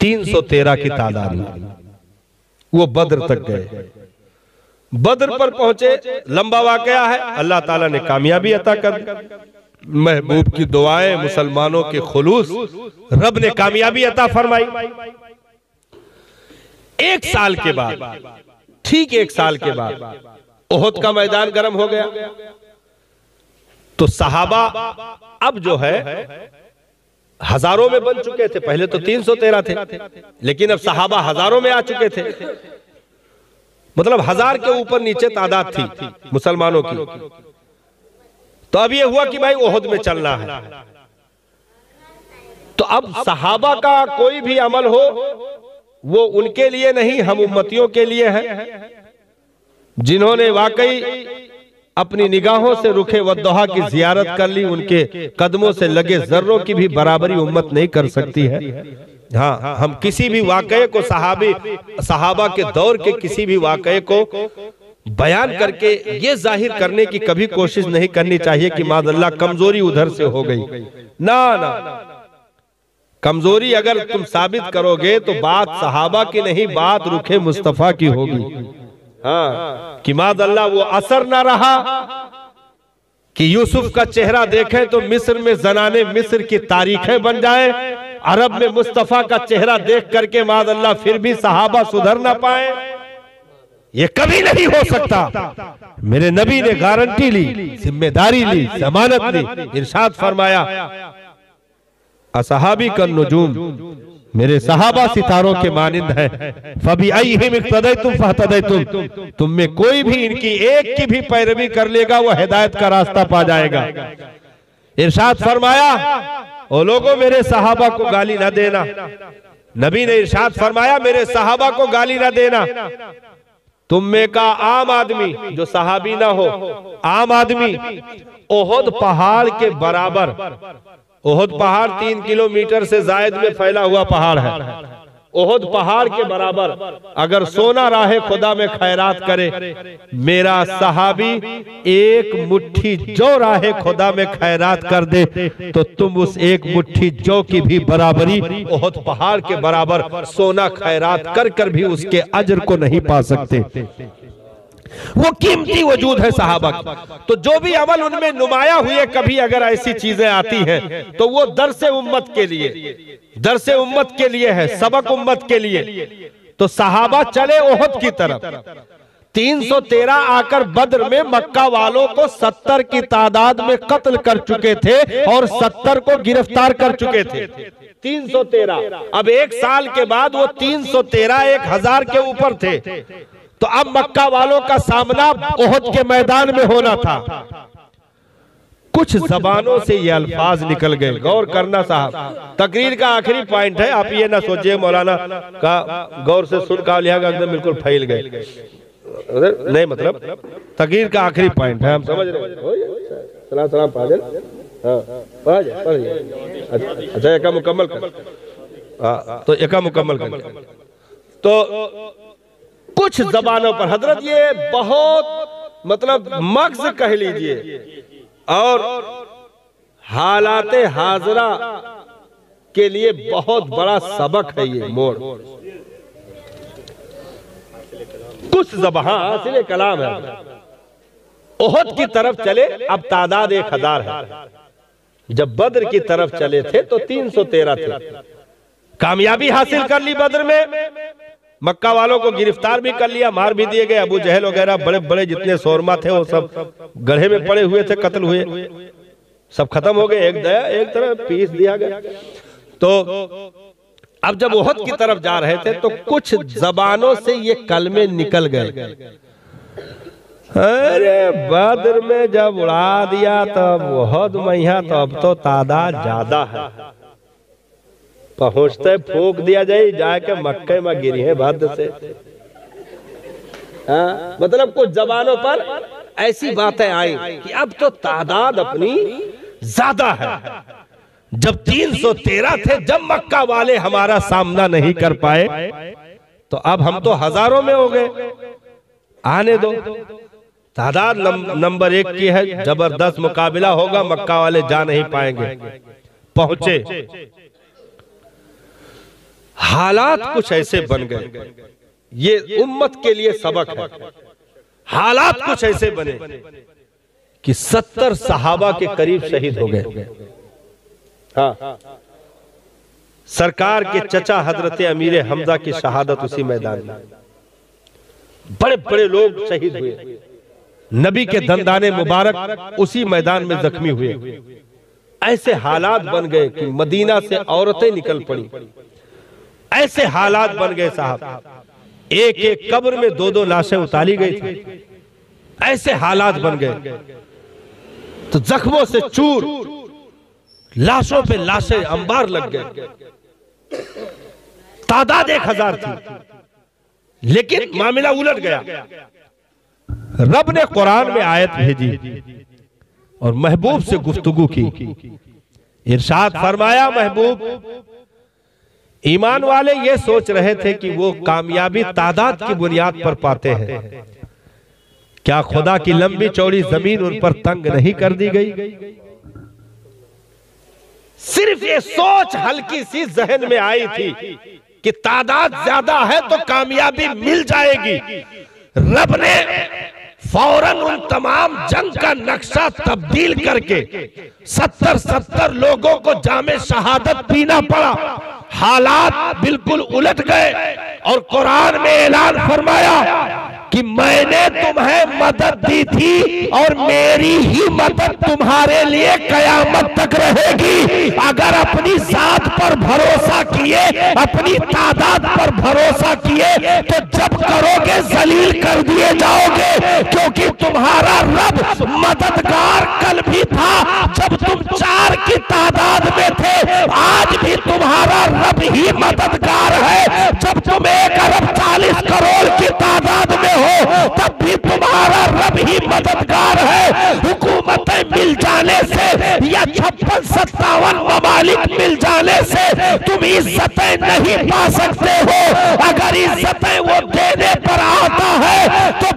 313 की तादाद में। वो बद्र तक गए। बद्र पर पहुँचे लंबा वाकया है। अल्लाह ताला ने कामयाबी अता कर महबूब की दुआएँ मुसलमानों के खुलूस रब ने कामयाबी अता फरमाई। एक साल के बाद, ठीक एक साल के बाद ओहद का मैदान गर्म हो गया। तो सहाबा अब जो है, हज़ारों में बन चुके थे। पहले तो तीन सौ तेरह थे, लेकिन अब सहाबा हज़ारों में आ चुके थे। मतलब हज़ार के ऊपर नीचे तादाद थी मुसलमानों की। तो अब ये हुआ कि भाई ओहद में चलना है। तो अब सहाबा का कोई भी अमल हो, वो उनके लिए नहीं, हम उम्मतियों के लिए है। जिन्होंने वाकई अपनी निगाहों से रुखे वदोहा की जियारत कर ली, उनके कदमों से लगे जर्रों की भी बराबरी उम्मत नहीं कर सकती है। हाँ हम किसी भी वाकये को सहाबी, सहाबा के दौर के किसी भी वाकये को बयान करके ये ज़ाहिर करने की कभी कोशिश नहीं करनी चाहिए कि मादल्ला कमज़ोरी उधर से हो गई। ना ना कमज़ोरी अगर तुम साबित करोगे तो बात सहाबा की नहीं बात रुखे मुस्तफ़ा की होगी। हाँ कि माद अल्लाह वो असर ना रहा कि यूसुफ का चेहरा देखें तो मिस्र में जनाने मिस्र की तारीखें बन जाए। अरब में मुस्तफ़ा का चेहरा देख करके माद अल्लाह फिर भी सहाबा सुधर ना पाए। ये कभी नहीं हो सकता। मेरे नबी ने गारंटी ली ज़िम्मेदारी ली जमानत ली इरशाद फरमाया असहाबी कर नजूम मेरे सहाबा सितारों के मानिंद है। फबी आई हिम तुम फहतदय तुम तुम में कोई भी इनकी एक की भी पैरवी कर लेगा वो हिदायत का रास्ता पा जाएगा। इरशाद फरमाया ओ लोगों मेरे सहाबा को गाली ना देना। नबी ने इरशाद फरमाया मेरे सहाबा को गाली ना देना। तुम में का आम आदमी, जो सहाबी ना हो, आम आदमी, ओहद पहाड़ के बराबर, ओहद पहाड़ तीन किलोमीटर से जायद में फैला हुआ पहाड़ है। ओहद पहाड़ के बराबर, अगर सोना राह खुदा में खैरात करे, मेरा सहाबी एक मुट्ठी जो राह खुदा में खैरात कर दे तो तुम उस एक मुट्ठी जो की भी बराबरी ओहद पहाड़ के बराबर सोना खैरात कर कर भी उसके अजर को नहीं पा सकते। वो कीमती वजूद है सहाबा की। तो जो भी अमल उनमें नुमाया हुए कभी अगर ऐसी चीज़ें आती हैं तो वो दर से उम्मत के लिए दर से उम्मत के लिए है सबक उम्मत के लिए। तो सहाबा चले ओहद की तरफ़। 313 आकर बद्र में मक्का वालों को 70 की तादाद में कत्ल कर चुके थे और 70 को गिरफ़्तार कर चुके थे। 313 अब एक साल के बाद वो 313 एक हज़ार के ऊपर थे। तो अब मक्का वालों का सामना ओहद के मैदान में होना था। कुछ जबानों से ये अल्फाज निकल गए। गौर करना साहब तकरीर का आखिरी पॉइंट है आप ये ना सोचिए मौलाना का गौर से सुन का लिया एकदम बिल्कुल फैल गए। नहीं मतलब तकरीर का आखिरी पॉइंट है हम समझ रहे सलाम सलाम पाजल हाँ पढ़ जाए पढ़ जाए अच्छा एका मुकम्मल कर। हाँ, तो एका मुकम्मल कर। तो कुछ जबानों पर। हज़रत ये बहुत मतलब मग्ज कह लीजिए। और हालात हाजरा के लिए बहुत बड़ा सबक है ये मोड़ कुछ जबहा सिले कलाम है। ओहद की तरफ़ चले अब तादाद एक हज़ार है। जब बद्र की तरफ़ चले थे तो तीन सौ तेरह थे। कामयाबी हासिल कर ली बद्र में। मक्का वालों को गिरफ़्तार भी कर लिया, मार भी दिए गए। अबू जहल वगैरह बड़े बड़े जितने शोरमा थे, वो सब गढ़े में पड़े हुए थे, कत्ल हुए। सब खत्म हो गए, एक दया, एक तरह पीस दिया गया। तो अब जब ओहद की तरफ़ जा रहे थे तो कुछ जबानों से ये कलमे निकल गए। अरे बद्र में जब उड़ा दिया, तब ओहद मैया तो अब तो तादाद ज़्यादा है। पहुँचते फूक दिया जाए जाके मक्के में गिरी है भद्र से। हाँ, मतलब कुछ जबानों पर ऐसी बातें आई कि अब तो तादाद अपनी ज़्यादा है। जब 313 थे जब मक्का वाले हमारा सामना नहीं कर पाए तो अब हम तो हज़ारों में हो गए। आने दो। तादाद नंबर एक की है ज़बरदस्त मुकाबला होगा मक्का वाले जा नहीं पाएँगे। पहुँचे। हालात कुछ ऐसे बन गए। ये उम्मत के लिए सबक है। हालात कुछ ऐसे बने कि सत्तर सहाबा के करीब शहीद हो गए। हाँ। सरकार के चचा हज़रत अमीर हमजा की शहादत उसी मैदान में। बड़े बड़े लोग शहीद हुए। नबी के दंदाने मुबारक उसी मैदान में जख्मी हुए। ऐसे हालात बन गए कि मदीना से औरतें निकल पड़ी। ऐसे हालात बन गए साहब। एक एक कब्र में दो दो लाशें उतारी गई थी। ऐसे हालात बन गए। तो जख्मों से चूर लाशों पे लाशें अंबार लग गए। तादाद एक हज़ार थी। लेकिन मामला उलट गया। रब ने कुरान में आयत भेजी और महबूब से गुफ्तगु की। इरशाद फरमाया महबूब ईमान वाले ये सोच रहे थे कि वो कामयाबी तादाद की बुनियाद पर पाते हैं। क्या खुदा की लंबी चौड़ी ज़मीन उन पर तंग नहीं कर दी गई? सिर्फ़ ये सोच हल्की सी जहन में आई थी कि तादाद ज़्यादा है तो कामयाबी मिल जाएगी। रब ने फ़ौरन उन तमाम जंग का नक्शा तब्दील करके सत्तर सत्तर लोगों को जामे शहादत पीना पड़ा। हालात बिल्कुल उलट गए और कुरान में ऐलान फरमाया कि मैंने तुम्हें मदद दी थी और मेरी ही मदद तुम्हारे लिए कयामत तक रहेगी। अगर अपनी जात पर भरोसा किए, अपनी तादाद पर भरोसा किए तो जब करोगे, जलील कर दिए जाओगे, क्योंकि तुम्हारा रब मददगार कल भी था जब चार की तादाद में थे। आज भी तुम्हारा रब ही मददगार है। जब तुम एक अरब चालीस करोड़ की तादाद में हो, तब भी तुम्हारा रब ही मददगार है। हुकूमतें मिल जाने से या छप्पन सत्तावन ममालिक मिल जाने से तुम इज्जतें नहीं पा सकते हो। अगर इज्जतें वो देने पर आता है तो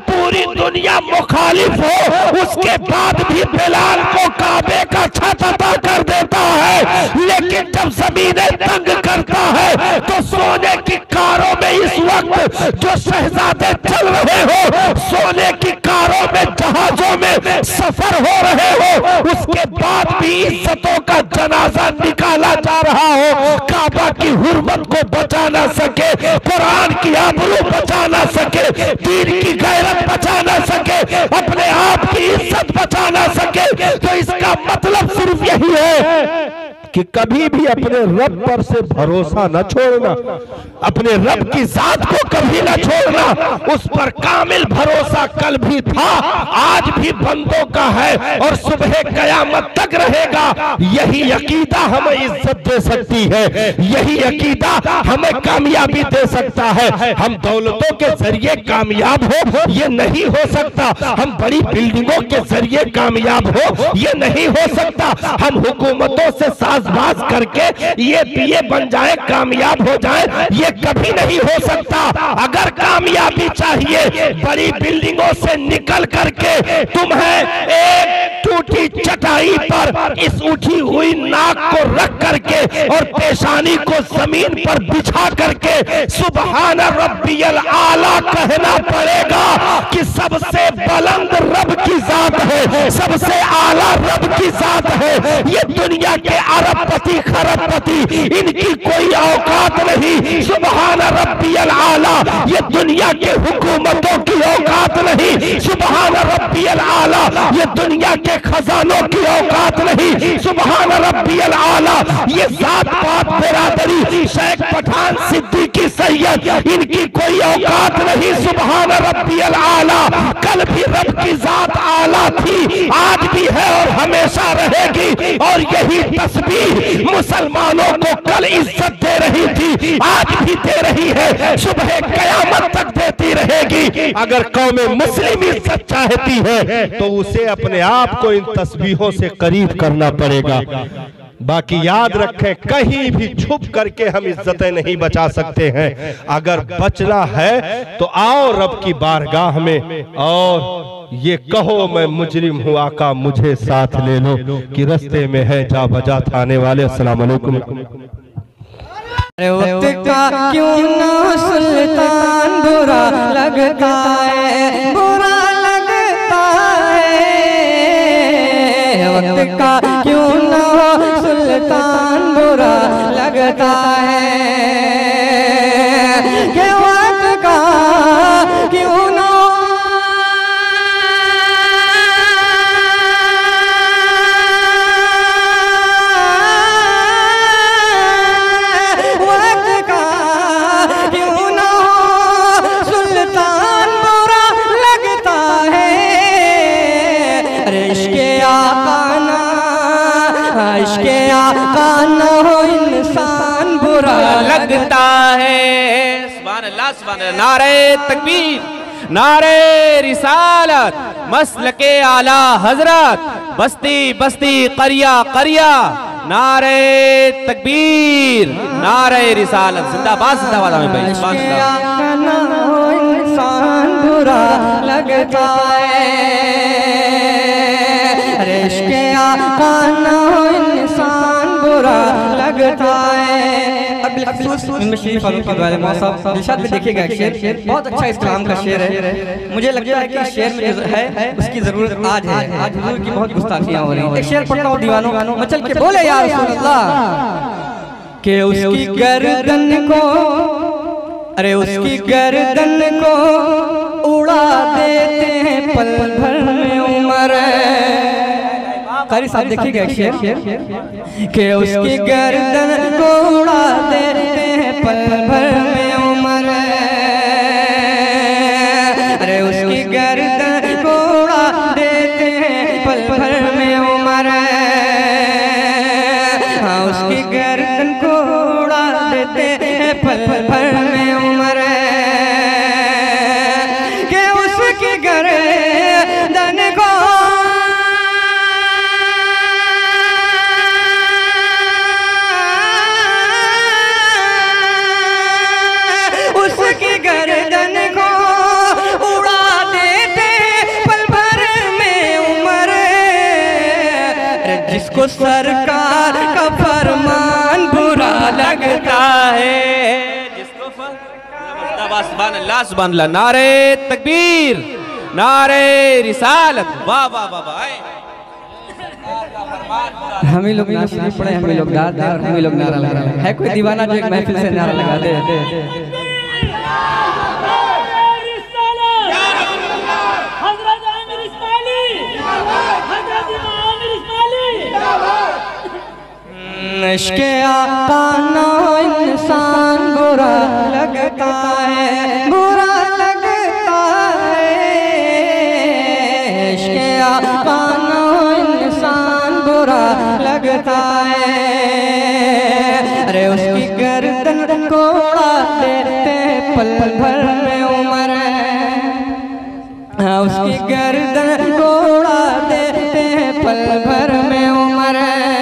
दुनिया मुखालिफ हो, उसके बाद भी बिलाल को काबे का छत अदा कर देता है। लेकिन जब जमीने तंग करता है तो सोने की इस वक्त जो शहजादे चल रहे हो, सोने की कारों में, जहाजों में सफ़र हो रहे हो, उसके बाद भी इज्जतों का जनाजा निकाला जा रहा हो, काबा की हुर्मत को बचा ना सके, कुरान की आबरू बचा ना सके, दीन की गैरत बचा ना सके, अपने आप की इज़्ज़त बचा ना सके तो इसका मतलब सिर्फ़ यही है। कि कभी भी अपने रब पर से भरोसा न छोड़ना, अपने रब की जात को कभी न छोड़ना, उस पर कामिल भरोसा कल भी था, आज भी बंदों का है और सुबह कयामत तक रहेगा। यही अकीदा हमें इज़्ज़त दे सकती है, यही अकीदा हमें कामयाबी दे सकता है। हम दौलतों के ज़रिए कामयाब हो, ये नहीं हो सकता। हम बड़ी बिल्डिंगों के ज़रिए कामयाब हो, ये नहीं हो सकता। हम हुकूमतों से साजबाज करके ये पिए बन जाए, कामयाब हो जाए, ये कभी नहीं हो सकता। अगर कामयाबी चाहिए, बड़ी बिल्डिंगों से निकल करके तुम्हें एक टूटी चटाई पर इस उठी हुई नाक को रख करके और पेशानी को ज़मीन पर बिछा करके रब्बियल आला कहना पड़ेगा कि सबसे बुलंद रब की जात है, सबसे आला रब की जात है। ये दुनिया के अरबपति खरबपति, इनकी कोई औकात नहीं। सुबहान रब्बियल आला ये दुनिया के हुकूमतों की औकात नहीं। सुबहान रब्बियल आला ये दुनिया के खजानों की औकात नहीं। सुबहान रब्बियल आला ये जात पात बिरादरी, शेख पठान सिद्दीकी सैयद, इनकी कोई औकात नहीं। सुबहान रब्बियल आला कल भी रब की जात आला थी। आज भी है और हमेशा रहेगी। और यही तस्वीर मुसलमानों को कल इज़्ज़त दे रही थी, आज भी दे रही है। सुबह कयामत तक देती रहेगी। अगर कौम मुस्लिम इज़्ज़त चाहती है तो उसे अपने आप को इन तस्वीरों से करीब करना पड़ेगा। बाकी याद रखें कहीं भी छुप करके हम इज्जतें नहीं बचा सकते हैं। अगर बचना है तो आओ रब की बारगाह में और ये कहो मैं मुजरिम हूँ आका मुझे साथ ले लो कि रस्ते में है जा बजा थाने वाले अस्सलाम वालेकुम वक्त का क्यों ना सुल्तान बुरा लगता है बुरा लगता है? वक्त का लगता है लगता है। सुभान अल्लाह सुभान नारे तकबीर, नारे रिसालत मसल के आला हज़रत, बस्ती बस्ती, करिया करिया। नारे तकबीर, नारे रिसालत। जिंदाबाद जिंदाबाद हमें भाई इंसान बुरा लगता है इश्के आका इंसान बुरा लगता है। में देखिएगा शेर बहुत अच्छा इस कलाम का शेर है। मुझे लगता है कि शेर में है उसकी ज़रूरत आज है। आज हुजूर की बहुत गुस्ताखियाँ हो रही हैं। एक शेर पढ़ता हूँ दीवानों मचल के बोले यार के उसकी गर्दन को अरे उसकी गर्दन को उड़ा देते हैं पल भर में उम्र। कारी साहब देखिएगा एक शेर के उसकी गर्दन को उड़ा देते हैं पल भर में जिसको सरकार का फरमान बुरा लगता है। जिसको नारे तकबीर नारे रिसालत। वाह वाह वाह वाह हम ही लोग पढ़े हम ही लोग हम ही लोग नारा लगा है कोई दीवाना जो एक महफिल से नारा लगा दे हज़रत आमिर इस्माइली हज़रत आमिर इस्माइली इश्क आका ना इंसान बुरा लगता है, बुरा लगता है। इश्क आका ना इंसान बुरा लगता है। अरे उसकी गर्दन को देते पल भर में उम्र। हाँ उसकी गर्दन को देते हैं पल भर में उम्र।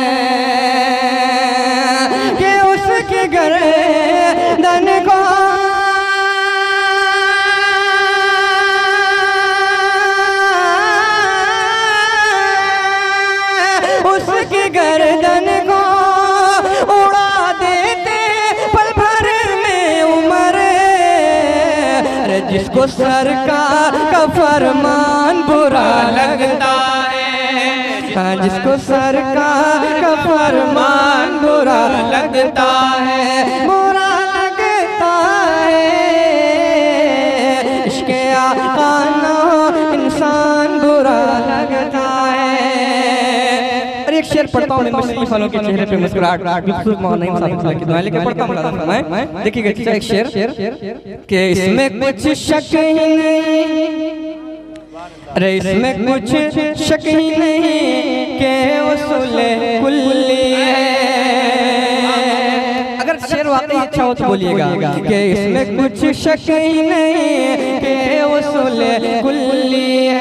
जिसको सरकार का फरमान बुरा लगता है। हाँ जिसको सरकार का फरमान बुरा लगता है एक शेर पढ़ता हूँ मुस्लिम वालों के चेहरे पे मुस्कुराहट बिल्कुल मौन साहब की दुआ लेके पढ़ता हूँ फरमाए देखिएगा है, एक शेर कि इसमें कुछ शक ही नहीं अरे इसमें कुछ शक ही नहीं के उसूल कुल्ली है। अगर शेर वाकई अच्छा हो तो बोलिएगा कि इसमें कुछ शक ही नहीं के उसूल कुल्ली है।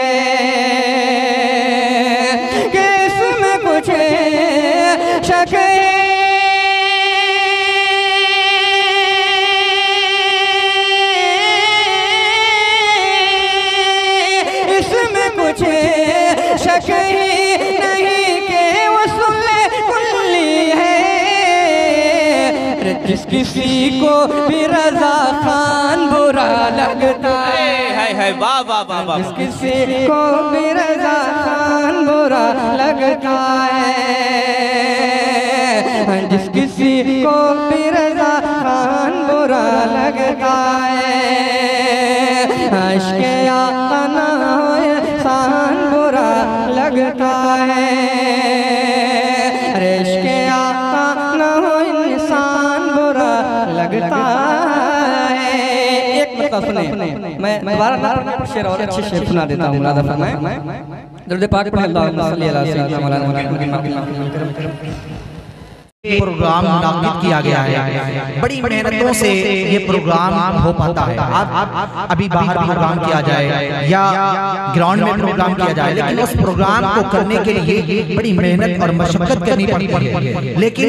किसी को भी रजा खान बुरा लगता है। हाय हाय, वाह वाह वाह वाह किसी को भी रजा खान बुरा लगता है। जिस किसी को भी रजा खान बुरा लगता है। इश्क आना इंसान बुरा लगता है। मतलब सुने मैं दोबारा ना पढ़ने पर शेर और अच्छे शेर सुना देता हूँ मुरादा फरमाए दर्द पाक पढ़ अल्लाह सल्ली अला सय्यिदना मौलाना मुहम्मद प्रोग्राम नामित किया गया है। बड़ी मेहनतों से ये प्रोग्राम हो पाता है। आप अभी बाहर प्रोग्राम किया जाए या ग्राउंड में प्रोग्राम किया जाए, लेकिन उस प्रोग्राम को करने के लिए बड़ी मेहनत और मशक्कत करनी पड़ती है। लेकिन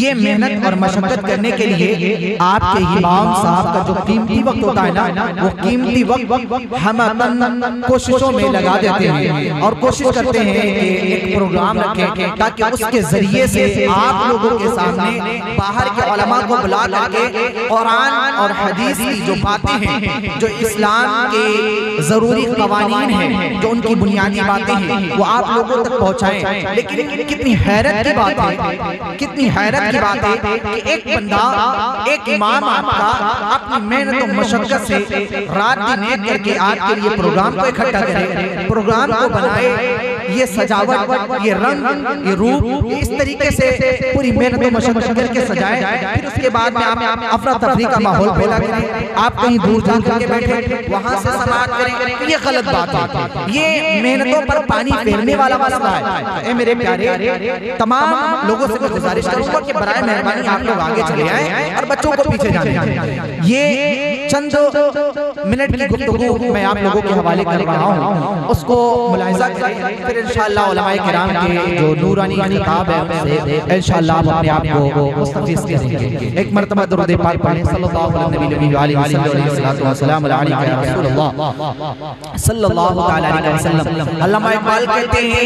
ये मेहनत और मशक्कत करने के लिए आपके इमाम साहब का जो कीमती वक्त होता है ना, वो कीमती वक्त हम कोशिशों में लगा देते हैं और कोशिश करते हैं कि एक प्रोग्राम रखें ताकि उसके ज़रिए से आप आप लोगों के सामने बाहर के उलमा को बुला करके कुरान और हदीस की जो बातें हैं जो इस्लाम के ज़रूरी कवानीन हैं जो उनकी बुनियादी बातें हैं वो आप लोगों तक पहुंचाएँ। लेकिन कितनी हैरत की बात है कितनी हैरत की बात है कि एक बंदा एक इमाम आपका अपनी मेहनत और मशक्कत से रात दिन एक करके आपके लिए प्रोग्राम को इकट्ठा करे। प्रोग्राम को बनाए। ये सजावट ये रंग ये रूप इस तरीके से पूरी मेहनत मशक्कत करके सजाए फिर उसके बाद में आप अफरा तफरी का माहौल पैदा करें। आप कहीं दूर जा करके बैठे वहाँ से समाप्त करें। ये गलत बात है। ये मेहनतों पर पानी फेरने वाला मसला है। ए मेरे प्यारे तमाम लोगों से गुजारिश करूँगा कि बराए मेहरबानी आप लोग आगे चले आए और बच्चों को पीछे जाने दें। ये चंद मिनट की गुफ्तगू मैं आप लोगों के हवाले कर रहा हूँ उसको मुलाहिजा करें फिर इंशाअल्लाह उलमाए किराम के जो नूरानी किताब है। उनसे इंशाअल्लाह आप अपने आप को मुस्तफीज करेंगे एक मर्तबा दुरूद पाक पढ़ें सल्लल्लाहु अलैहि वसल्लम अल्लामा इकबाल कहते हैं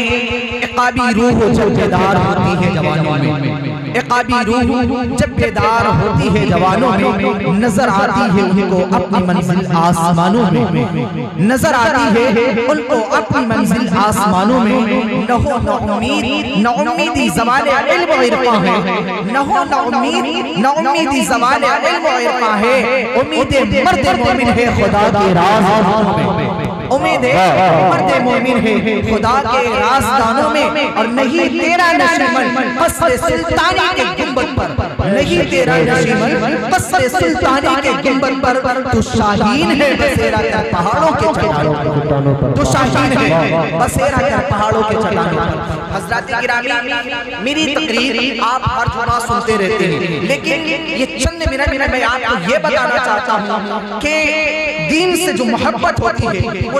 इकाबी रूह जो बेदार होती है जवानों में जब बेदार होती है जवानों में, नज़र आती है उनको अपनी मंजिल आसमानों में। नज़र आती है उनको अपनी मंजिल आसमानों में। न हो, न उम्मीद, न उम्मीदी जवाल इल्म इरफा है। उम्मीद, न उम्मीदी जवाल इल्म इरफा है। उम्मीद मर्द है खुदा के राज में। उम्मीद है मर्द मोमिन है। खुदा के राजदानों में और नहीं तेरा नशीमन कसर सुल्तानी के गुंबद पर। नहीं तेरा नशीमन कसर सुल्तानी के गुंबद पर। तू शाहीन है बसेरा कर पहाड़ों के चट्टानों पर। तू शाहीन है बसेरा कर पहाड़ों के चट्टानों पर। हज़रत गिरामी मेरी तकरीर आप हर जुमा सुनते रहते हैं। लेकिन ये चंद मिनट में मैं आपको ये बताना चाहता हूँ कि दीन से जो मोहब्बत होती है वो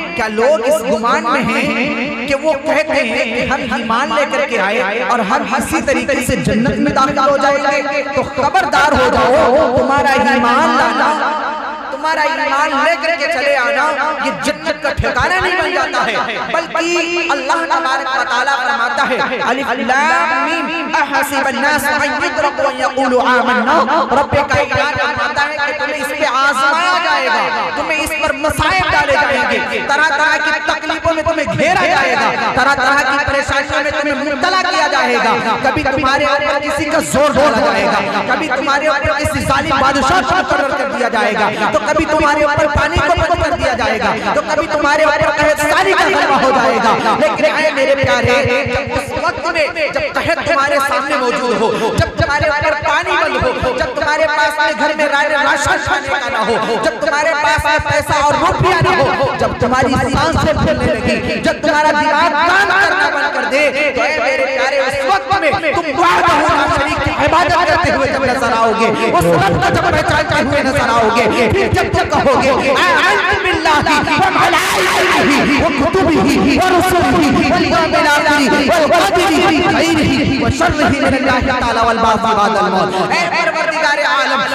क्या लोग इस गुमान में हैं कि वो कहते हैं कि हम ईमान लेकर के आए और हम इसी तरीके से जन्नत में दाखिल हो जाएँगे। तो खबरदार हो जाओ। तुम्हारा ईमान लाना। तुम्हारा ईमान लेकर के चले आना ये जन्नत का ठिकाना नहीं बन जाता है। बल्कि अल्लाह तबारक व तआला फरमाता है अलिफ लाम मीम अहसिब अन्नास अन युद्रकू अन यक़ूलू आमन्ना। रब कायनात फरमाता है कि तुम्हें इस आजमाया जाएगा, तुम्हें इस पर मसाइब डाले जाएँगे। तरह तरह की तकलीफों में तुम्हें घेरा जाएगा तरह तरह की परेशानियों में तुम्हें मुब्तला किया जाएगा। कभी तुम्हारे ऊपर किसी का ज़ोर डाला जाएगा, कभी तुम्हारे ऊपर किसी जालिम बादशाह को मुकर्रर कर दिया जाएगा तो कभी तुम्हारे ऊपर पानी को बंद कर दिया जाएगा तो कभी तुम्हारे ऊपर कहत सारी का गलबा हो जाएगा। लेकिन मेरे प्यारे उस वक्त में, जब कहत तुम्हारे सामने मौजूद हो, जब तुम्हारे ऊपर पानी बंद हो, जब तुम्हारे पास में घर में राशन का ना हो जब तुम्हारे पास पैसा और रुपया ना हो जब तुम्हारी साँसें फूलने लगी जब तुम्हारा दिमाग काम करना बंद कर दे तो ऐ मेरे प्यारे उस वक्त में तुम की इबादत करते हुए जब नज़र आओगे उस को जब पहचानते हुए नज़र आओगे फिर जब तुम कहोगे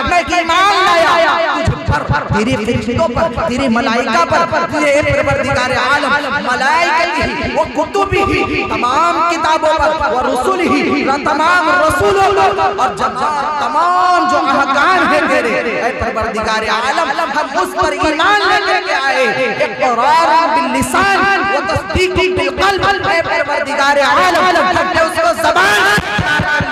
मैं ईमान लाया पर तेरे फरिश्तों पर तेरे मलाइका पर तेरे परवरदिगार आलम मलाइकतिहि व कुतुबिहि तमाम किताबों पर व रुसुलिहि तमाम रसूलों पर और जमात तमाम जो अहकाम है तेरे ऐ परवरदिगार आलम हम उस पर ईमान लेकर के आए इकरार बिल लिसान व तस्दीक बिल कल्ब ऐ परवरदिगार आलम हमने उसको ज़बान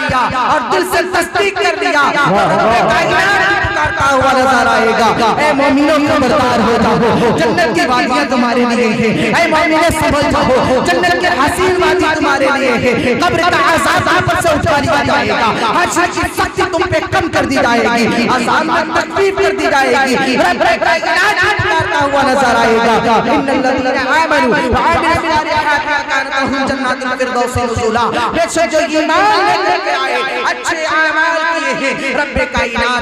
लिया और दिल से तस्दीक कर लिया कायनात करता हुआ नज़र आएगा। ऐ मोमिनों खबरदार हो। जाओ जन्नत की वादियाँ तुम्हारे लिए है। ऐ मोमिने संभल जाओ जन्नत के हसीन वादी तुम्हारे लिए है। कब्र का अजाब आप से उठा लिया जाएगा। हर की शक्ति तुम पे कम कर दी जाएगी। अजाब में तकलीफ़ कर दी जाएगी। रब हुआ नज़र आएगा। फिरदौस जो ईमान लेकर आए, अच्छे किए हैं, रब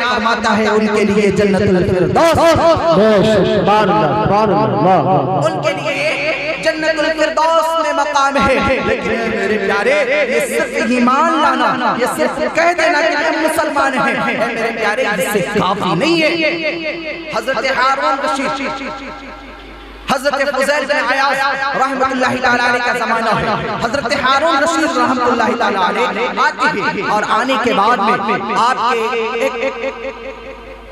फरमाता है उनके लिए जन्नतुल फिरदौस। उनके लिए जन्नत जन्नतुल फिरदौस में मकाम है। लेकिन मेरे प्यारे ये सिर्फ़ ईमान लाना ये सिर्फ़ कह देना कि हम मुसलमान हैं। मेरे प्यारे इससे काफ़ी नहीं है। हज़रत हारून रशीद हज़रत फुजैल बिन अयास रहमतुल्लाहि ताला अलैहि का जमाना है। हज़रत हारून रशीद रहमतुल्लाहि अलैहि आते हैं और आने के बाद में आपके एक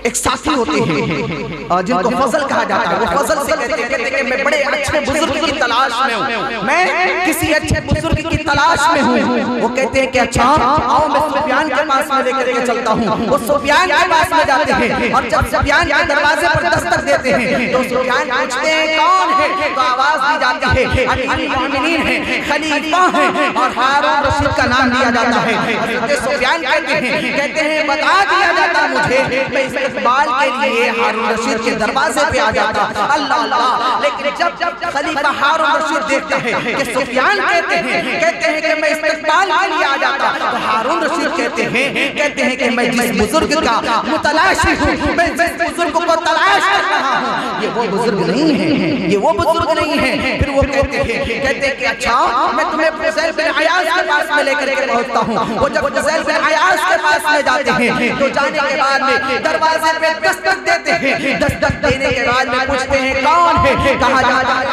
एक साथी होते हैं। और जिनको फजल कहा जाता है। वो फजल से कहते हैं कि मैं बड़े अच्छे बुज़ुर्ग की तलाश में हूँ। मैं किसी अच्छे बुज़ुर्ग की तलाश में हूँ। वो कहते हैं कि अच्छा आओ मैं सुफियान के पास में लेकर के चलता हूँ। वो सुफियान के पास में जाते हैं और जब सुफियान के दरवाजे पर दस्तक देते हैं तो सुफियान पूछते हैं कौन है? तो आवाज़ दी जाती है अमीरुल मोमिनीन है खलीफा है। और हारून रशीद का नाम दिया जाता है। सुफियान कहते हैं कहते हैं बता दिया जाता मुझे मैं इकबाल के लिए हारून रशीद के दरवाजे पे आ जाता। अल्लाह अल्लाह। लेकिन जब जब खलीफा हारून रशीद देखते हैं कि सुफियान कहते हैं कहते हैं। कि मैं इस्तेमाल के लिए आ जाता। तो हारून रशीद कहते हैं कहते हैं कि मैं जिस बुज़ुर्ग का मुतलाशी हूँ मैं जिस बुज़ुर्ग को तलाश कर रहा हूँ ये वो बुज़ुर्ग नहीं है। ये वो बुज़ुर्ग नहीं है। फिर वो कहते हैं कहते हैं कि अच्छा मैं तुम्हें फुजैल बिन अयास के पास में लेकर के पहुँचता हूँ। वो जब फुजैल बिन अयास के पास में जाते हैं तो जाने के बाद में दरवाजे पे दस्तक देते हैं। दस्तक देने के बाद में पूछते हैं कौन है? कहा जाता है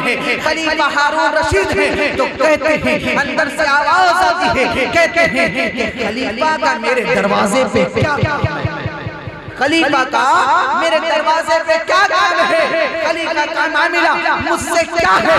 है? खलीफा हारून रशीद है। तो कहते हैं अंदर से आवाज़ आती है। कहते हैं कि खलीफा का मेरे दरवाजे पे क्या खलीफा का मेरे दरवाजे पे क्या काम है? खलीफा का मामला मुझसे क्या है?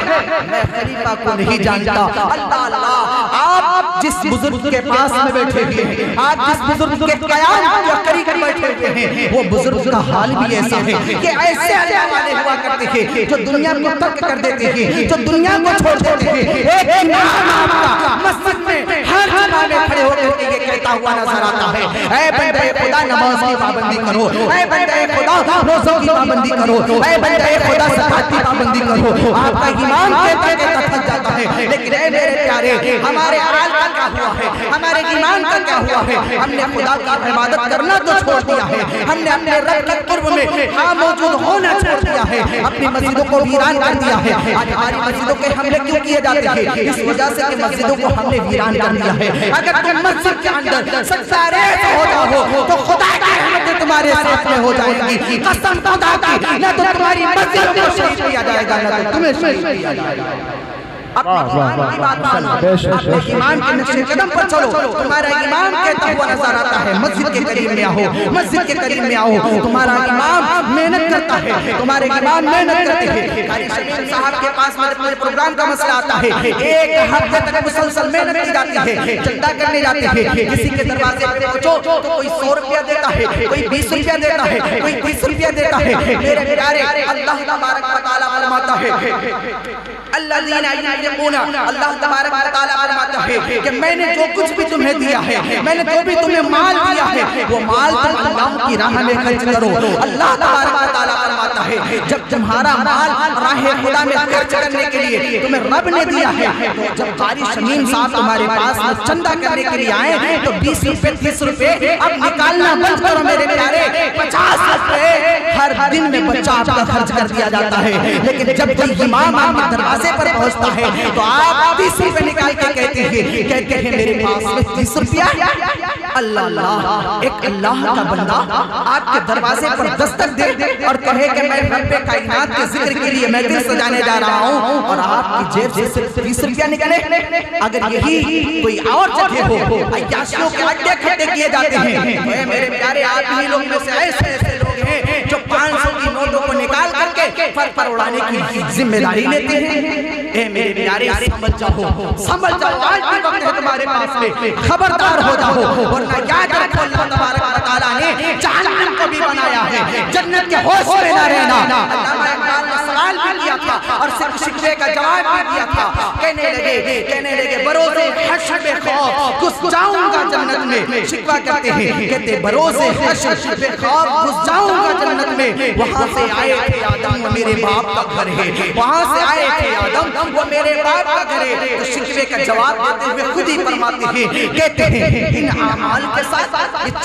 मैं खलीफा को नहीं जानता। अल्लाह अल्लाह, आप जिस बुज़ुर्ग के पास में बैठे हैं, आप जिस बुज़ुर्ग के कयाम के करीब बैठे हुए हैं, वो बुज़ुर्ग का हाल भी ऐसा है कि ऐसे अल्लाह वाले हुआ करते हैं, जो दुनिया को तर्क कर देते हैं, जो दुनिया को छोड़ देते हैं। एक इमाम आपका, मस्जिद में हर जुमा में खड़े होकर के ये कहता हुआ नज़र आता है। ऐ बंदे, खुदा नमाज़ की पाबंदी करो। ऐ बंदे खुदा रोज़ों की पाबंदी करो। ऐ बंदे खुदा की पाबंदी करो। आपका ईमान कहता थक जाता है। लेकिन ऐ मेरे प्यारे हमारे का क्या हुआ है? हमारे ईमान का क्या हुआ है? हमने खुदा की इबादत करना तो छोड़ दिया है। हमने अपने रब के कुर्ब में हाँ मौजूद होना छोड़ दिया है। अपनी मस्जिदों को वीरान कर दिया है। आज हमारी मस्जिदों के हमले क्यों किए जाते हैं? इस वजह से कि मस्जिदों को हमने वीरान कर दिया है। अगर तुम मस्जिद के अंदर हो जाओ तो खुदा की रहमतें तुम्हारे साथ में हो जाएगी। कसम खुदा की ना तो तुम्हारी मस्जिद को शहीद किया जाएगा ना तो तुम्हें शहीद किया जाएगा। अपने ईमान की बात मानो। अपने ईमान के नक्शे कदम पर चलो। तुम्हारा ईमान कहता हुआ नज़र आता है। मस्जिद के करीब में आओ। मस्जिद के करीब में आओ। तुम्हारा ईमान मेहनत करता है। तुम्हारे ईमान मेहनत करते हैं। साहब के पास में प्रोग्राम का मसला आता है। एक हफ़्ते तक मुसलसल मेहनत की जाती है। चंदा करने जाते हैं। किसी के दरवाजे पे पहुंचो तो कोई सौ रुपया देता है। कोई बीस रुपया देता है। कोई तीस रुपया देता है। मेरे प्यारे अल्लाह तबारक व तआला फरमाता है। अल्लाह तबारक व तआला फरमाता है कि मैंने जो कुछ भी तुम्हें दिया है, मैंने जो भी तुम्हें माल दिया है, वो माल अल्लाह की राह में खर्च करो। अल्लाह तबारक फरमाता है, जब तुम्हारा माल राह खुदा में खर्च करने के लिए तुम्हें रब ने दिया है तो जब कारी शमीम साहब तुम्हारे पास चंदा करने के लिए आए तो बीस रुपए, तीस रुपए अब निकालना बंद करो मेरे प्यारे। पचास रुपए हर दिन में बच्चा आपका खर्च कर दिया जाता है। लेकिन जब कोई इमाम आपके दरवाजे पर पहुँचता है तो आप तीस रुपए निकाल के कहते हैं कहते हैं मेरे पास में तीस रुपया अल्लाह अल्लाह एक अल्लाह का बंदा आपके दरवाजे पर दस्तक दे और कहे कि मैं रब्बे कायनात के ज़िक्र के लिए मैं दिल सजाने जा रहा हूँ और आपकी जेब से सिर्फ़ तीस रुपया निकले। अगर यही कोई और जगह हो अयाशियों के अड्डे खड्डे किए जाते हैं। मेरे प्यारे आप ही लोग में से ऐसे ऐसे लोग हैं जो पाँच सौ की नोटों को निकाल करके फर पर उड़ाने की ज़िम्मेदारी लेते हैं। ए, मेरे प्यारे समझ जाओ। समझ जाओ। आज भी वक्त है तुम्हारे पास में। खबरदार हो जाओ। वरना याद रखो, अल्लाह तबारक व तआला ने जहन्नम को भी बनाया है। जन्नत के होश में ना रहना। सवाल भी किया था और सिर्फ़ शिकवे का जवाब भी दिया था। कहने लगे कहने लगे, बरोज़े हश्र में खौफ घुस जाऊँगा जन्नत में। शिकवा करते हैं, कहते भरोसे हश्र पे खौफ घुस जाऊँगा जन्नत में। वहाँ से आए थे आदम वो मेरे बाप का घर है। वहाँ से आए थे आदम वो मेरे बाप का घर है। तो शिकवे का जवाब देते हुए खुद ही फरमाते हैं कहते हैं इन अमाल के साथ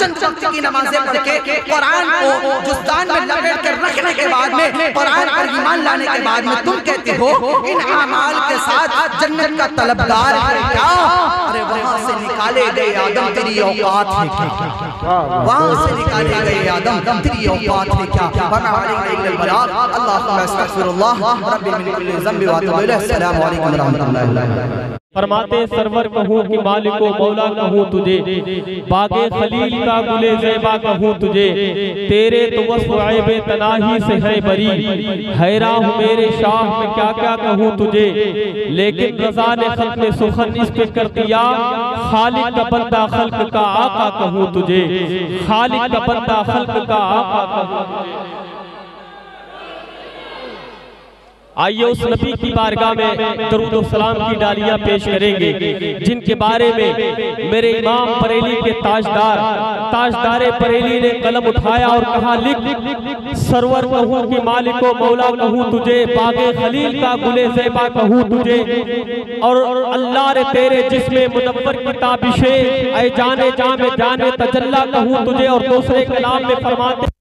चंद वक्त की नमाजें पढ़ के कुरान को जुस्तान में लपेट कर रखने के बाद में कुरान पर ईमान लाने के बाद में तुम कहते हो इन अमाल के साथ जन्नत का तलबदार है क्या? अरे वहाँ से निकाले गए आदम तेरी औकात है क्या? वहाँ से निकाले गए आदम तेरी औकात है क्या? फरमाते सरवर कहूँ कि मालिको मौला कहूँ तुझे। बागे खलील का गुले ज़ैबा कहूँ तुझे। तेरे तो ऐबे तनाही से है बरी। हैरा हूँ मेरे शाह में क्या क्या कहूँ तुझे। लेकिन रजा ने खत में सुखन इस पे कर दिया। खालिक का बंदा खल्क का आका कहूँ तुझे। खालिक का बंदा खल्क का आका कहूँ तुझे। आइए उस नबी की बारगाह में दरूद सलाम की डालियाँ पेश करेंगे जिनके बारे में मेरे इमाम परेली के ताजदार ताजदार बरेली ने कलम उठाया और कहा लिख सरवर कहूँ कि मालिको मौला कहूँ तुझे बागे खलील का गुले ज़ैबा कहूँ तुझे। और अल्लाह रे तेरे जिसमें मुनव्वर की ताबिशे ऐ जाने जामे जाने तजल्ला कहूँ तुझे और दूसरे कलाम में फरमाते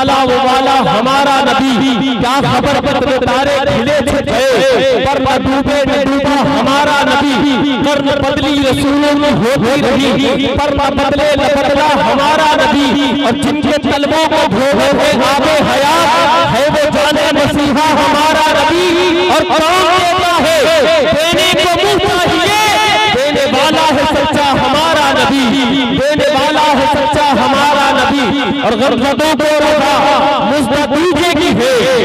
वाला वो वाला हमारा नबी, क्या खबर पत्र तारे खिले छे पर डूबे न डूबा हमारा नबी कर्म बदली रसूलों में होती रही, पर बदले न हमारा नबी, और जिनके तलबों को धोए हुए आगे हयात है वो जाने मसीहा हमारा नबी, और कौन देता है, देने को मुँह चाहिए, देने वाला है सच्चा हमारा नबी, देने वाला है सच्चा हमारा नबी और गमजदों को दीजिए की है।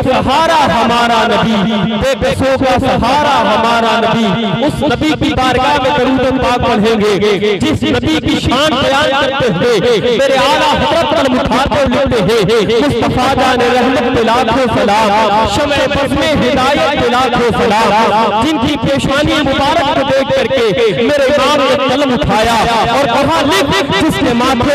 सहारा हमारा नबी बेबसों का सहारा हमारा नबी। उस नबी की बारगाह में दरूद पाक पढ़ेंगे, जिस नबी की शान बयान करते हुए मेरे आला हज़रत कलम उठाते लिखते हैं, मुस्तफ़ा जान रहमत पे लाखों सलाम, शमे बस में हिदायत पे लाखों सलाम। जिनकी पेशानी मुबारक को देख करके मेरे इमाम ने कलम उठाया और कहा लिख जिसके माथे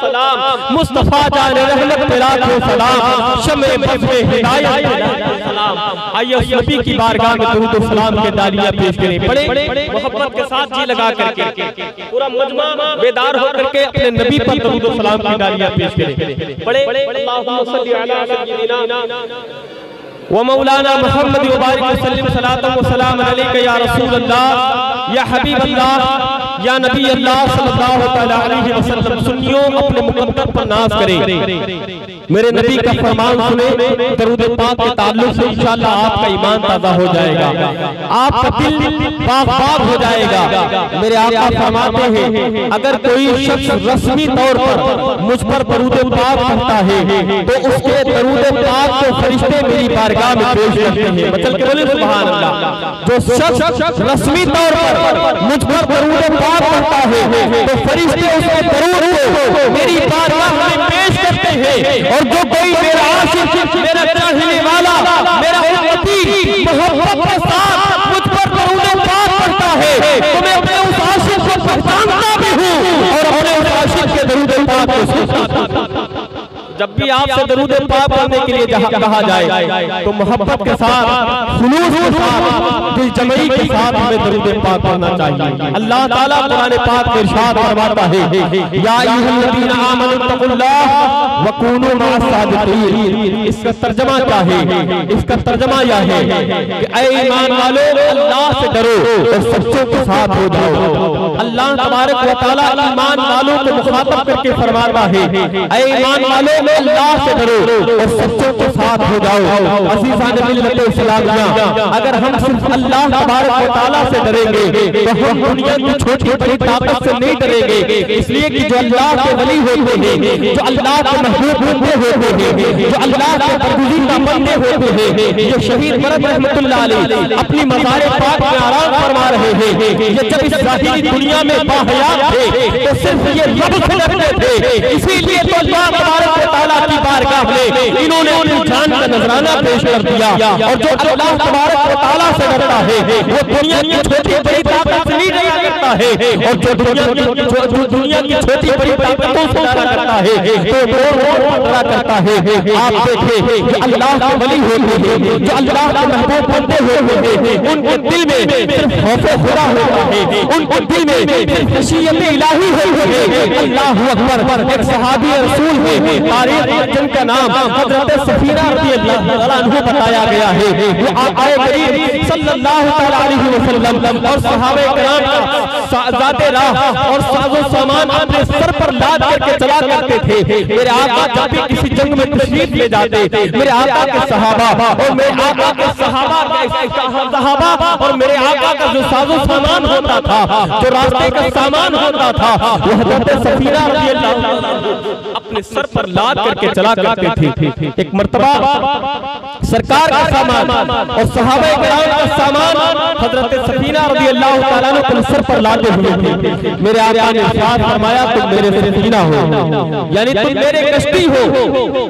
सलाम। मुस्तफ़ा जान रहमत पे लाखों सलाम। शमे बसमे हिदायत सलाम। आइए उस नबी की बारगाह में दरूद सलाम के दालियाँ पेश करें। बड़े मोहब्बत के साथ जी लगा करके। पूरा मजमा बेदार होकर के अपने नबी पर दरूद सलाम की दालियाँ पेश करें। बड़े अल्लाहुम्मा सल्ली अला सय्यिदिना व मौलाना मोहम्मद मुबारक वसल्लम सलातम व सलाम अलैका या रसूल अल्लाह या हबीब अल्लाह या नबी अल्लाह सल्लल्लाहु अलैहि वसल्लम सुनियो अपने मुकद्दर पर नाज करें। मेरे नबी का फरमान सुने, दरूद पाक के ताल्लुक से इंशाअल्लाह आपका ईमान ताज़ा हो जाएगा। आपका दिल पाक पाक हो जाएगा। मेरे आका फरमाते हैं, अगर कोई शख्स रस्मी तौर पर मुझ पर दरूद पाक पढ़ता है तो उसके दरूद पाक को फरिश्ते मेरी बारगाह में पेश करते हैं। मतलब बोले, सुभान अल्लाह, जो शख्स रस्मी तौर पर मुझ पर दरूद पाक पढ़ता है तो फरिश्ते उसके दरूद को मेरी बारगाह में पेश करते हैं। और जो कोई मेरा आशिक मेरा चाहने वाला मेरा उम्मती मोहब्बत के साथ मुझ पर दरूद पाक पढ़ता है। तो मैं अपने उस आशिक को पहचानता भी हूँ और अपने उस आशिक के दरूद पाक को सुनता जब भी आपसे दरूद पाक पढ़ने के लिए कहा जाए तो मोहब्बत के साथ खुलूस के साथ दिल जमई के साथ हमें दरूद पाक पढ़ना चाहिए। अल्लाह ताला कुरान पाक में इरशाद फरमाता है या अय्युहल्लज़ीना आमनु तकुल्लाह व कूनू मास-सादिकीन इसका तर्जुमा क्या है? इसका तर्जुमा यह है? कि ऐ ईमान वालों अल्लाह से डरो और सच्चों के साथ हो जाओ। अल्लाह तबारक व तआला ईमान वालों को मुखातब करके फरमाता है ऐ ईमान वालों अल्लाह से डरो और सच्चों के साथ हो जाओ। अजीजान मिल्लत इस्लामिया अगर हम सिर्फ़ अल्लाह तबारक व तआला से डरेंगे तो हम दुनिया की छोटी बड़ी ताकत से नहीं डरेंगे। इसलिए कि जो अल्लाह के वली होते हैं जो अल्लाह के महबूब बंदे होते हैं जो अल्लाह के बरगुजीदा बंदे होते हैं ये शहीद मरद रहमतुल्लाह अलैह अपनी मज़ार पाक में आराम फरमा रहे हैं। ये जब इस जाहिली दुनिया में बाहयात थे तो सिर्फ़ ये रब से डरते थे इसीलिए तो अल्लाह तबारक व तआला की बारगाह में इन्होंने अपनी जान का नजराना पेश कर दिया। और जो अल्लाह तबारक व तआला से डरता है, वो दुनिया की छोटी बड़ी ताकत से नहीं डरा करता है। और जो दुनिया की जो दुनिया की छोटी बड़ी ताकतों से डरा करता है। तो वो डरा करता है। आप देखें जो अल्लाह के वली होते हैं, जो अल्लाह के महबूब बंदे होते हैं। उनके दिल में सिर्फ़ खौफ खुदा होता है। उनके दिल में सिर्फ़ खशियत इलाही होती है। अल्लाह अकबर, एक सहाबी रसूल है। तारीख जिनका नाम हज़रत सफीना रज़ी अल्लाह बताया गया है। वो आका करीम सल्लल्लाहु तआला अलैहि वसल्लम और सहाबे किराम का जाते राह और साजो सामान अपने सर पर लाद करके चला करते थे। मेरे आका जब भी किसी जंग में तशरीफ़ ले जाते मेरे आका के सहाबा और मेरे आका के सहाबा और मेरे आका का जो साजो सामान होता था। जो रास्ते का सामान होता था वो हज़रत सफीना रज़ी अल्लाह अपने सर पर लाद करके चला करते थे। एक मरतबा सरकार का सामान और सहाबा का सामान हज़रत सफीना रज़ी अल्लाह तआला ने सर पर लादे हुए थे। मेरे आका ने इरशाद फरमाया तुम मेरे सफीना हो। यानी तुम मेरे कश्ती हो।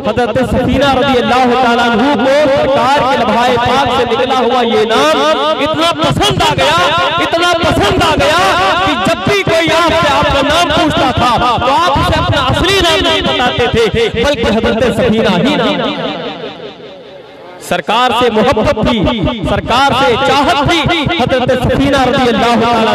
हज़रत सफीना रज़ी अल्लाह तआला को सरकार के लभाए पाक से निकला हुआ ये नाम इतना पसंद आ गया इतना पसंद आ गया कि जब भी कोई आपसे आपका नाम पूछता था तो आप उसे अपना असली नाम बताते थे बल्कि हज़रत सफीना ही नाम। सरकार से मोहब्बत थी सरकार से चाहत थी हज़रत सफीना रज़ी अल्लाह तआला